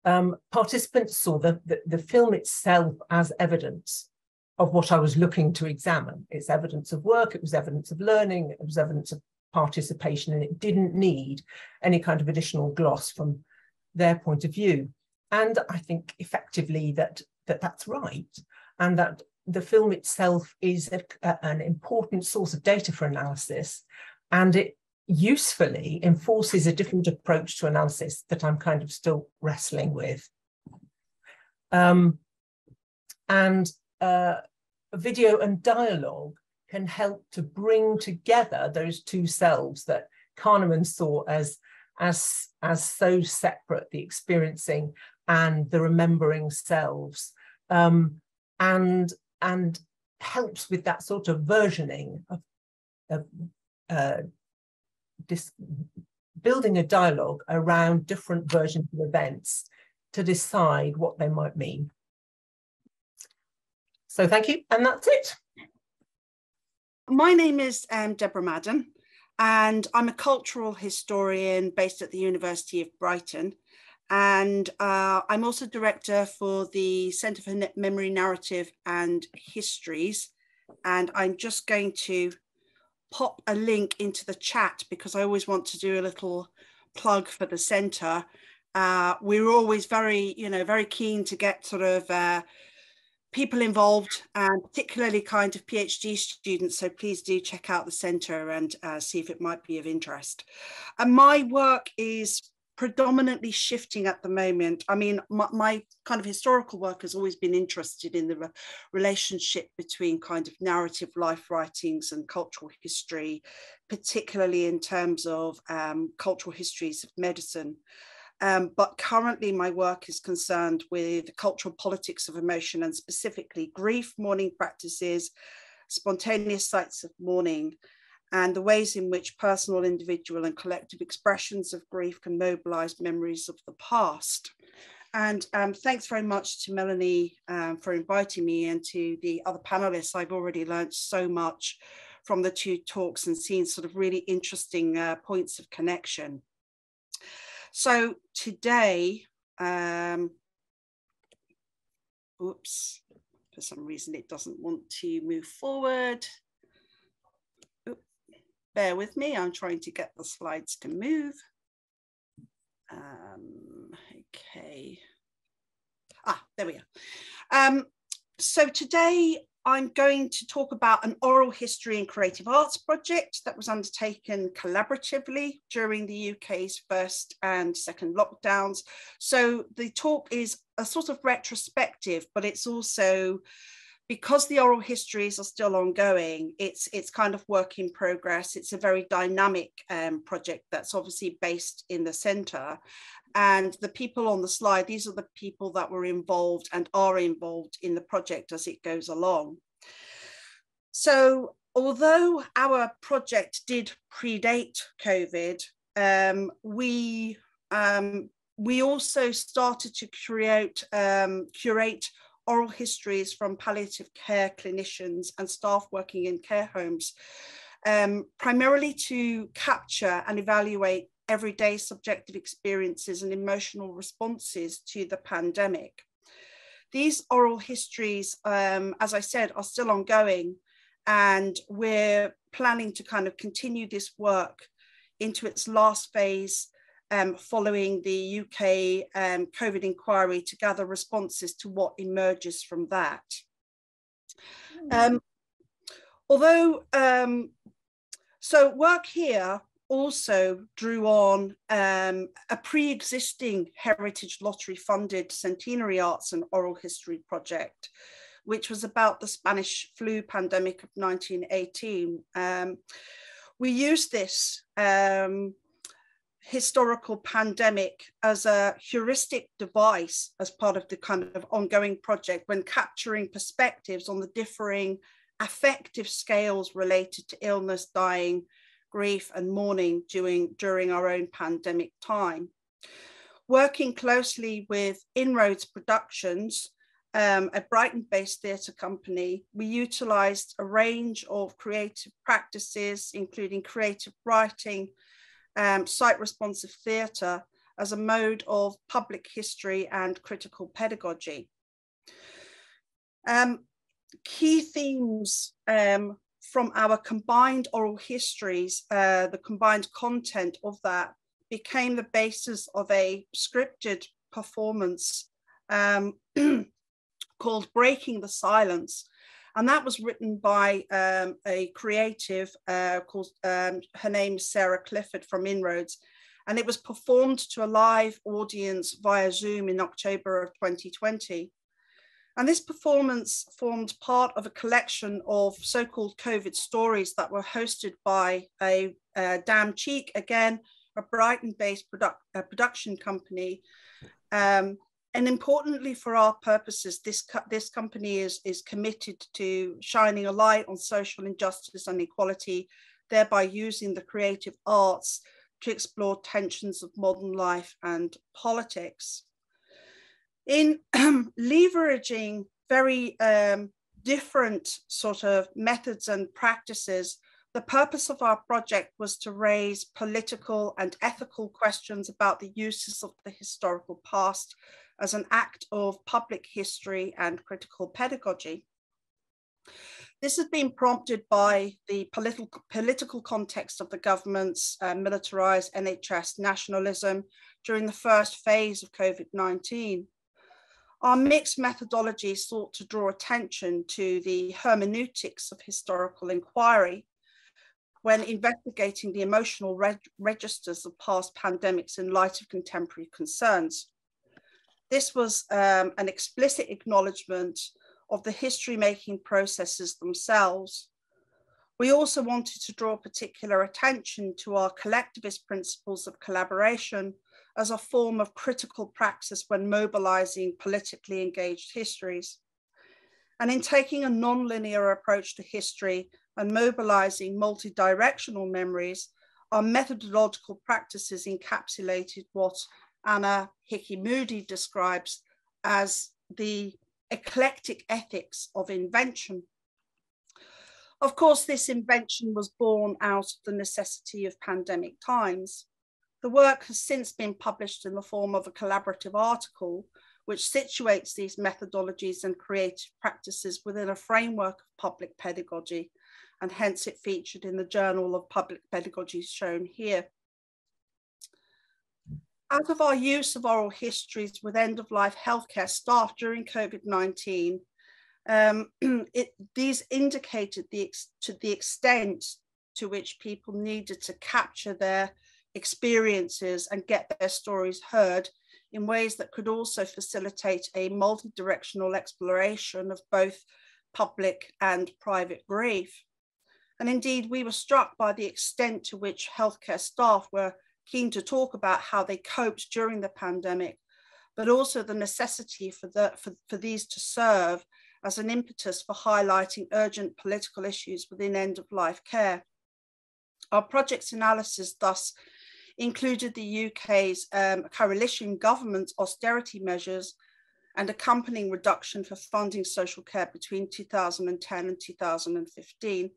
Um, participants saw the, the, the film itself as evidence of what I was looking to examine. It's evidence of work, it was evidence of learning, it was evidence of participation, and it didn't need any kind of additional gloss from their point of view and I think effectively that, that that's right, and that the film itself is a, a, an important source of data for analysis, and it usefully enforces a different approach to analysis that I'm kind of still wrestling with. Um, and uh, video and dialogue can help to bring together those two selves that Kahneman saw as, as, as so separate, the experiencing and the remembering selves, um, and, and helps with that sort of versioning of, of uh, this, building a dialogue around different versions of events to decide what they might mean. So thank you, and that's it. My name is um, Deborah Madden, and I'm a cultural historian based at the University of Brighton. And uh, I'm also director for the Centre for Memory, Narrative and Histories. And I'm just going to pop a link into the chat because I always want to do a little plug for the centre. Uh, we're always very, you know, very keen to get sort of uh, people involved and particularly kind of PhD students. So please do check out the centre and uh, see if it might be of interest. And my work is predominantly shifting at the moment. I mean, my, my, kind of historical work has always been interested in the re relationship between kind of narrative life writings and cultural history, particularly in terms of um, cultural histories of medicine. Um, but currently my work is concerned with cultural politics of emotion and specifically grief, mourning practices, spontaneous sites of mourning, and the ways in which personal, individual, and collective expressions of grief can mobilize memories of the past. And um, thanks very much to Melanie um, for inviting me and to the other panelists. I've already learned so much from the two talks and seen sort of really interesting uh, points of connection. So today, um, oops, for some reason it doesn't want to move forward bear with me, I'm trying to get the slides to move. Um, okay. Ah, there we are. Um, so today I'm going to talk about an oral history and creative arts project that was undertaken collaboratively during the UK's first and second lockdowns. So the talk is a sort of retrospective, but it's also because the oral histories are still ongoing, it's it's kind of work in progress. It's a very dynamic um, project that's obviously based in the centre. And the people on the slide, these are the people that were involved and are involved in the project as it goes along. So although our project did predate COVID, um, we um, we also started to create um, curate oral histories from palliative care clinicians and staff working in care homes, um, primarily to capture and evaluate everyday subjective experiences and emotional responses to the pandemic. These oral histories, um, as I said, are still ongoing, and we're planning to kind of continue this work into its last phase um, following the UK um, COVID inquiry to gather responses to what emerges from that. Hmm. Um, although, um, so work here also drew on um, a pre-existing Heritage Lottery funded Centenary Arts and Oral History project, which was about the Spanish flu pandemic of 1918. Um, we used this um, historical pandemic as a heuristic device as part of the kind of ongoing project when capturing perspectives on the differing affective scales related to illness, dying, grief, and mourning during, during our own pandemic time. Working closely with Inroads Productions, um, a Brighton based theatre company, we utilised a range of creative practices, including creative writing, um, site responsive theatre as a mode of public history and critical pedagogy. Um, key themes um, from our combined oral histories, uh, the combined content of that became the basis of a scripted performance um, called Breaking the Silence. And that was written by um, a creative uh, called, um, her name is Sarah Clifford from Inroads. And it was performed to a live audience via Zoom in October of 2020. And this performance formed part of a collection of so-called COVID stories that were hosted by a, a Damn Cheek, again, a Brighton-based produ uh, production company. Um, and importantly for our purposes, this, co this company is, is committed to shining a light on social injustice and equality, thereby using the creative arts to explore tensions of modern life and politics. In leveraging very um, different sort of methods and practices, the purpose of our project was to raise political and ethical questions about the uses of the historical past as an act of public history and critical pedagogy. This has been prompted by the political, political context of the government's uh, militarized NHS nationalism during the first phase of COVID-19. Our mixed methodology sought to draw attention to the hermeneutics of historical inquiry when investigating the emotional reg registers of past pandemics in light of contemporary concerns. This was um, an explicit acknowledgement of the history making processes themselves. We also wanted to draw particular attention to our collectivist principles of collaboration as a form of critical praxis when mobilizing politically engaged histories. And in taking a non-linear approach to history and mobilizing multi-directional memories, our methodological practices encapsulated what Anna Hickey Moody describes as the eclectic ethics of invention. Of course, this invention was born out of the necessity of pandemic times. The work has since been published in the form of a collaborative article, which situates these methodologies and creative practices within a framework of public pedagogy, and hence it featured in the Journal of Public Pedagogy shown here out of our use of oral histories with end-of-life healthcare staff during COVID-19, um, these indicated the to the extent to which people needed to capture their experiences and get their stories heard in ways that could also facilitate a multi-directional exploration of both public and private grief. And indeed, we were struck by the extent to which healthcare staff were keen to talk about how they coped during the pandemic, but also the necessity for, the, for, for these to serve as an impetus for highlighting urgent political issues within end-of-life care. Our project's analysis thus included the UK's um, coalition government's austerity measures and accompanying reduction for funding social care between 2010 and 2015,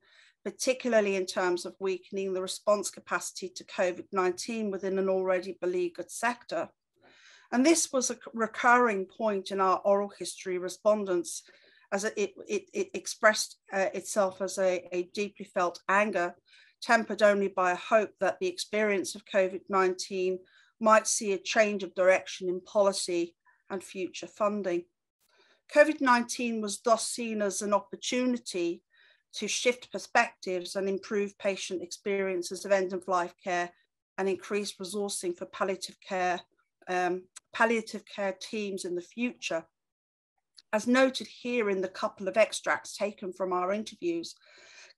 particularly in terms of weakening the response capacity to COVID-19 within an already beleaguered sector. And this was a recurring point in our oral history respondents as it, it, it expressed uh, itself as a, a deeply felt anger, tempered only by a hope that the experience of COVID-19 might see a change of direction in policy and future funding. COVID-19 was thus seen as an opportunity to shift perspectives and improve patient experiences of end-of-life care and increase resourcing for palliative care, um, palliative care teams in the future. As noted here in the couple of extracts taken from our interviews,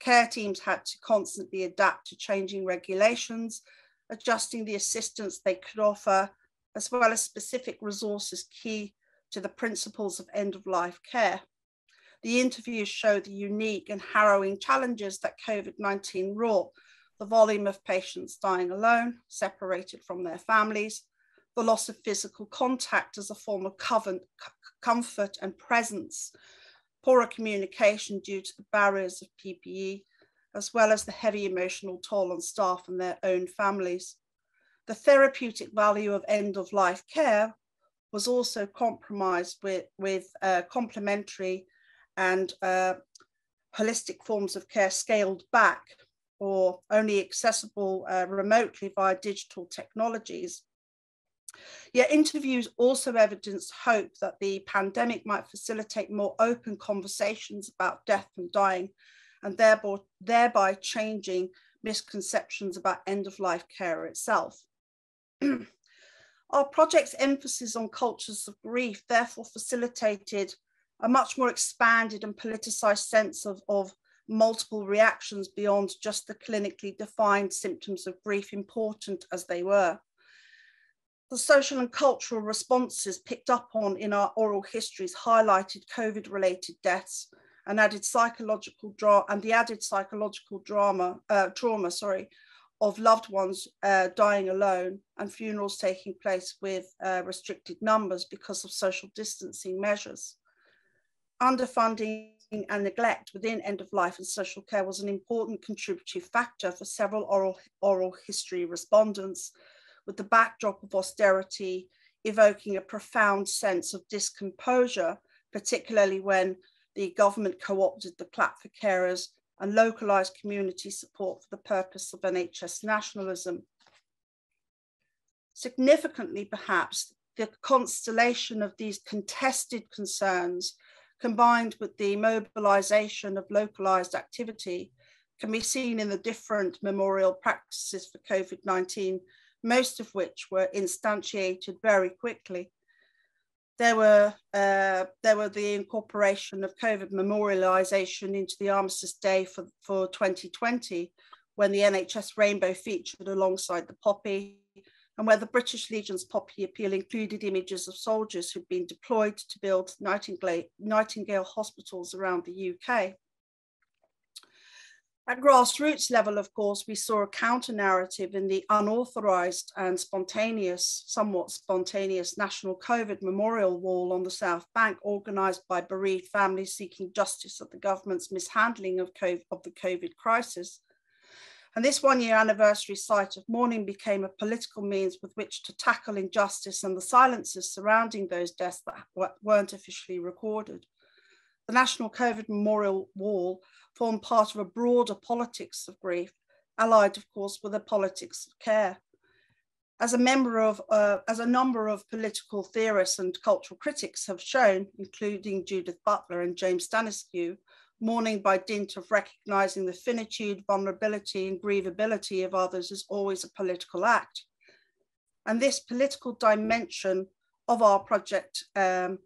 care teams had to constantly adapt to changing regulations, adjusting the assistance they could offer, as well as specific resources key to the principles of end-of-life care. The interviews show the unique and harrowing challenges that COVID-19 wrought, the volume of patients dying alone, separated from their families, the loss of physical contact as a form of comfort and presence, poorer communication due to the barriers of PPE, as well as the heavy emotional toll on staff and their own families. The therapeutic value of end-of-life care was also compromised with, with uh, complementary and uh, holistic forms of care scaled back or only accessible uh, remotely via digital technologies. Yet interviews also evidenced hope that the pandemic might facilitate more open conversations about death and dying, and thereby, thereby changing misconceptions about end of life care itself. Our project's emphasis on cultures of grief therefore facilitated a much more expanded and politicized sense of, of multiple reactions beyond just the clinically defined symptoms of grief, important as they were. The social and cultural responses picked up on in our oral histories highlighted COVID related deaths and added psychological drama and the added psychological drama, uh, trauma, sorry, of loved ones uh, dying alone and funerals taking place with uh, restricted numbers because of social distancing measures. Underfunding and neglect within end of life and social care was an important contributory factor for several oral, oral history respondents, with the backdrop of austerity evoking a profound sense of discomposure, particularly when the government co opted the clap for carers and localised community support for the purpose of NHS nationalism. Significantly, perhaps, the constellation of these contested concerns combined with the mobilisation of localised activity can be seen in the different memorial practices for COVID 19, most of which were instantiated very quickly. There were uh, there were the incorporation of COVID memorialisation into the Armistice Day for, for 2020, when the NHS Rainbow featured alongside the poppy, and where the British Legion's poppy appeal included images of soldiers who'd been deployed to build Nightingale, Nightingale hospitals around the UK. At grassroots level, of course, we saw a counter narrative in the unauthorized and spontaneous, somewhat spontaneous National COVID Memorial Wall on the South Bank, organized by bereaved families seeking justice at the government's mishandling of, COVID, of the COVID crisis. And this one year anniversary site of mourning became a political means with which to tackle injustice and the silences surrounding those deaths that weren't officially recorded. The National COVID Memorial Wall formed part of a broader politics of grief, allied, of course, with a politics of care. As a member of, uh, as a number of political theorists and cultural critics have shown, including Judith Butler and James Stanescu, mourning by dint of recognizing the finitude, vulnerability, and grievability of others is always a political act. And this political dimension of our project um,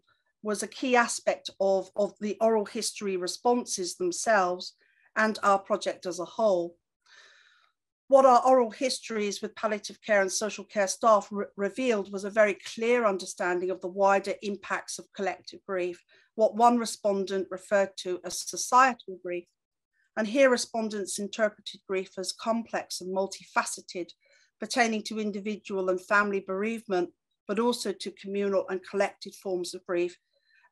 was a key aspect of, of the oral history responses themselves and our project as a whole. What our oral histories with palliative care and social care staff re revealed was a very clear understanding of the wider impacts of collective grief, what one respondent referred to as societal grief. And here respondents interpreted grief as complex and multifaceted, pertaining to individual and family bereavement, but also to communal and collective forms of grief,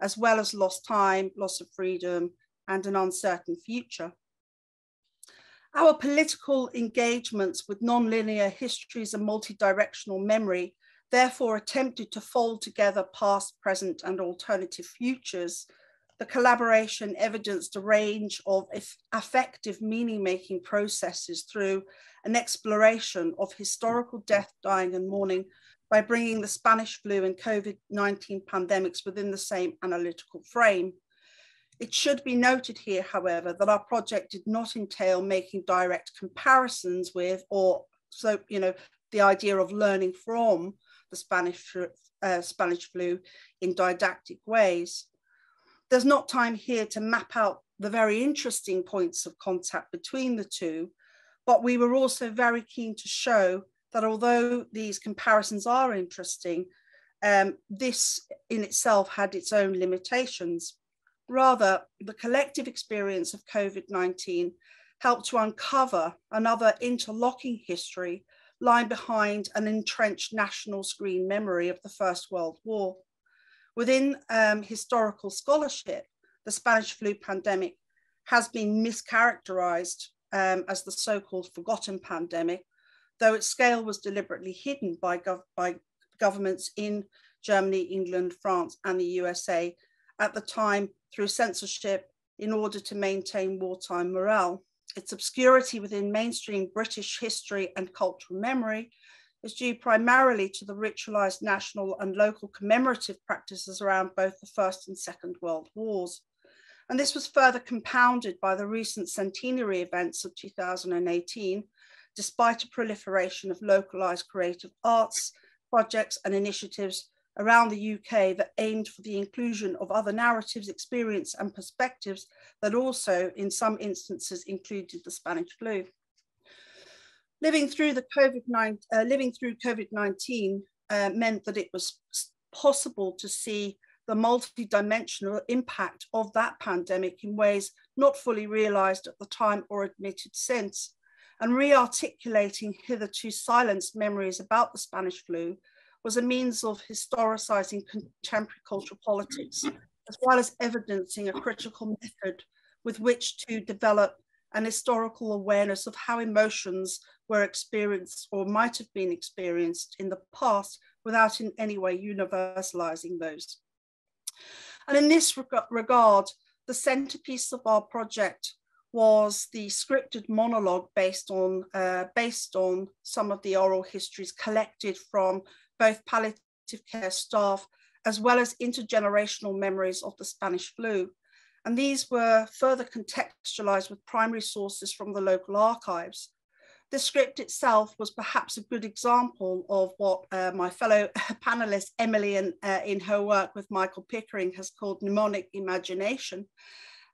as well as lost time, loss of freedom, and an uncertain future. Our political engagements with nonlinear histories and multi-directional memory therefore attempted to fold together past, present, and alternative futures. The collaboration evidenced a range of affective meaning-making processes through an exploration of historical death, dying, and mourning by bringing the Spanish flu and COVID 19 pandemics within the same analytical frame. It should be noted here, however, that our project did not entail making direct comparisons with, or so, you know, the idea of learning from the Spanish, uh, Spanish flu in didactic ways. There's not time here to map out the very interesting points of contact between the two, but we were also very keen to show that although these comparisons are interesting, um, this in itself had its own limitations. Rather, the collective experience of COVID 19 helped to uncover another interlocking history lying behind an entrenched national screen memory of the First World War. Within um, historical scholarship, the Spanish flu pandemic has been mischaracterized um, as the so called forgotten pandemic though its scale was deliberately hidden by, gov by governments in Germany, England, France, and the USA at the time through censorship in order to maintain wartime morale. Its obscurity within mainstream British history and cultural memory is due primarily to the ritualized national and local commemorative practices around both the First and Second World Wars. And this was further compounded by the recent centenary events of 2018, despite a proliferation of localized creative arts projects and initiatives around the UK that aimed for the inclusion of other narratives, experience and perspectives that also in some instances included the Spanish flu. Living through the COVID-19, uh, living through COVID-19 uh, meant that it was possible to see the multi-dimensional impact of that pandemic in ways not fully realized at the time or admitted since and re-articulating hitherto silenced memories about the Spanish flu was a means of historicizing contemporary cultural politics, as well as evidencing a critical method with which to develop an historical awareness of how emotions were experienced or might have been experienced in the past without in any way universalizing those. And in this regard, the centerpiece of our project was the scripted monologue based on, uh, based on some of the oral histories collected from both palliative care staff as well as intergenerational memories of the Spanish flu. And these were further contextualized with primary sources from the local archives. The script itself was perhaps a good example of what uh, my fellow panelist Emily in, uh, in her work with Michael Pickering has called mnemonic imagination,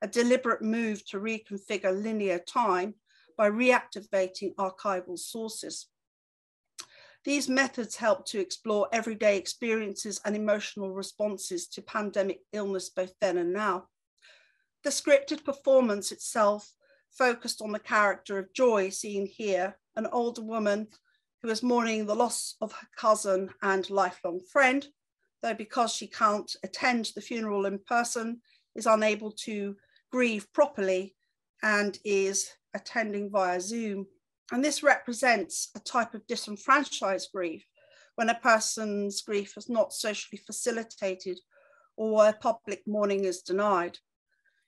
a deliberate move to reconfigure linear time by reactivating archival sources. These methods help to explore everyday experiences and emotional responses to pandemic illness both then and now. The scripted performance itself focused on the character of Joy, seen here, an older woman who is mourning the loss of her cousin and lifelong friend, though because she can't attend the funeral in person, is unable to grieve properly and is attending via Zoom. And this represents a type of disenfranchised grief when a person's grief is not socially facilitated or where public mourning is denied.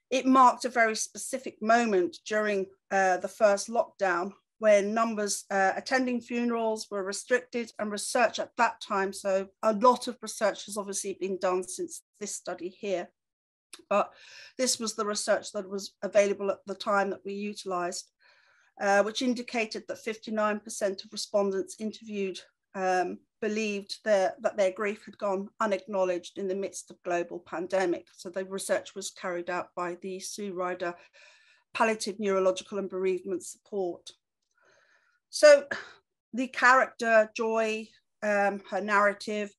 It marked a very specific moment during uh, the first lockdown when numbers uh, attending funerals were restricted and research at that time. So a lot of research has obviously been done since this study here. But this was the research that was available at the time that we utilized. Uh, which indicated that 59% of respondents interviewed um, believed their, that their grief had gone unacknowledged in the midst of global pandemic. So the research was carried out by the Sue Ryder Palliative Neurological and Bereavement Support. So the character, Joy, um, her narrative,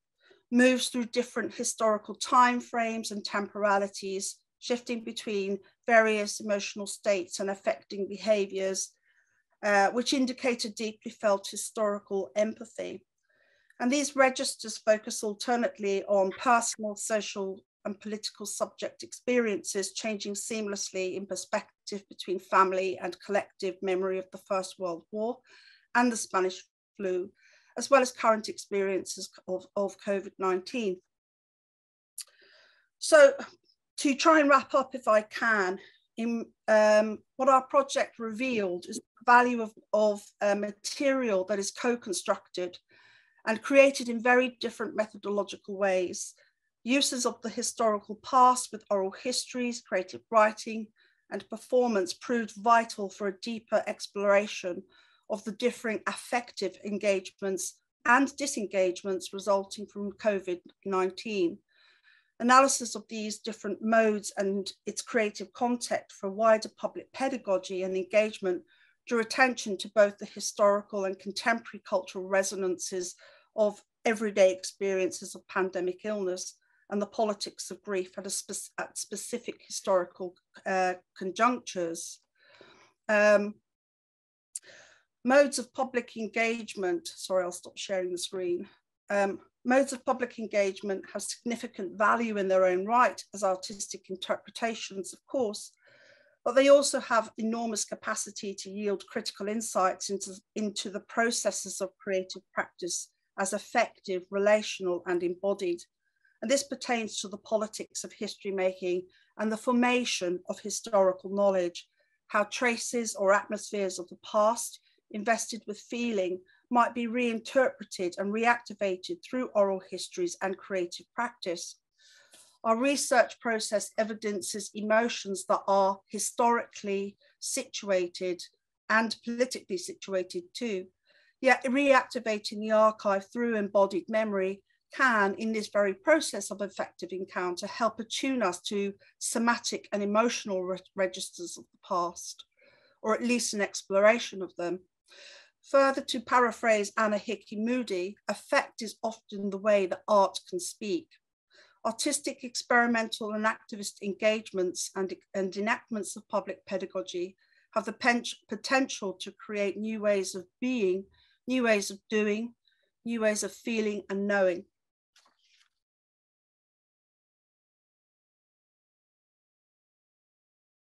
moves through different historical time frames and temporalities, shifting between various emotional states and affecting behaviors uh, which indicate a deeply felt historical empathy. And these registers focus alternately on personal, social, and political subject experiences changing seamlessly in perspective between family and collective memory of the First World War and the Spanish flu, as well as current experiences of, of COVID 19. So, to try and wrap up, if I can, in um, what our project revealed is the value of, of uh, material that is co-constructed and created in very different methodological ways. Uses of the historical past with oral histories, creative writing, and performance proved vital for a deeper exploration of the differing affective engagements and disengagements resulting from COVID 19 analysis of these different modes and its creative context for wider public pedagogy and engagement drew attention to both the historical and contemporary cultural resonances of everyday experiences of pandemic illness and the politics of grief at, spe at specific historical uh, conjunctures. Um, modes of public engagement, sorry, I'll stop sharing the screen. Um, Modes of public engagement have significant value in their own right as artistic interpretations, of course, but they also have enormous capacity to yield critical insights into, into the processes of creative practice as effective, relational, and embodied. And this pertains to the politics of history making and the formation of historical knowledge, how traces or atmospheres of the past invested with feeling might be reinterpreted and reactivated through oral histories and creative practice. Our research process evidences emotions that are historically situated and politically situated too. Yet reactivating the archive through embodied memory can, in this very process of effective encounter, help attune us to somatic and emotional re registers of the past, or at least an exploration of them. Further, to paraphrase Anna Hickey Moody, effect is often the way that art can speak. Artistic, experimental, and activist engagements and, and enactments of public pedagogy have the potential to create new ways of being, new ways of doing, new ways of feeling and knowing.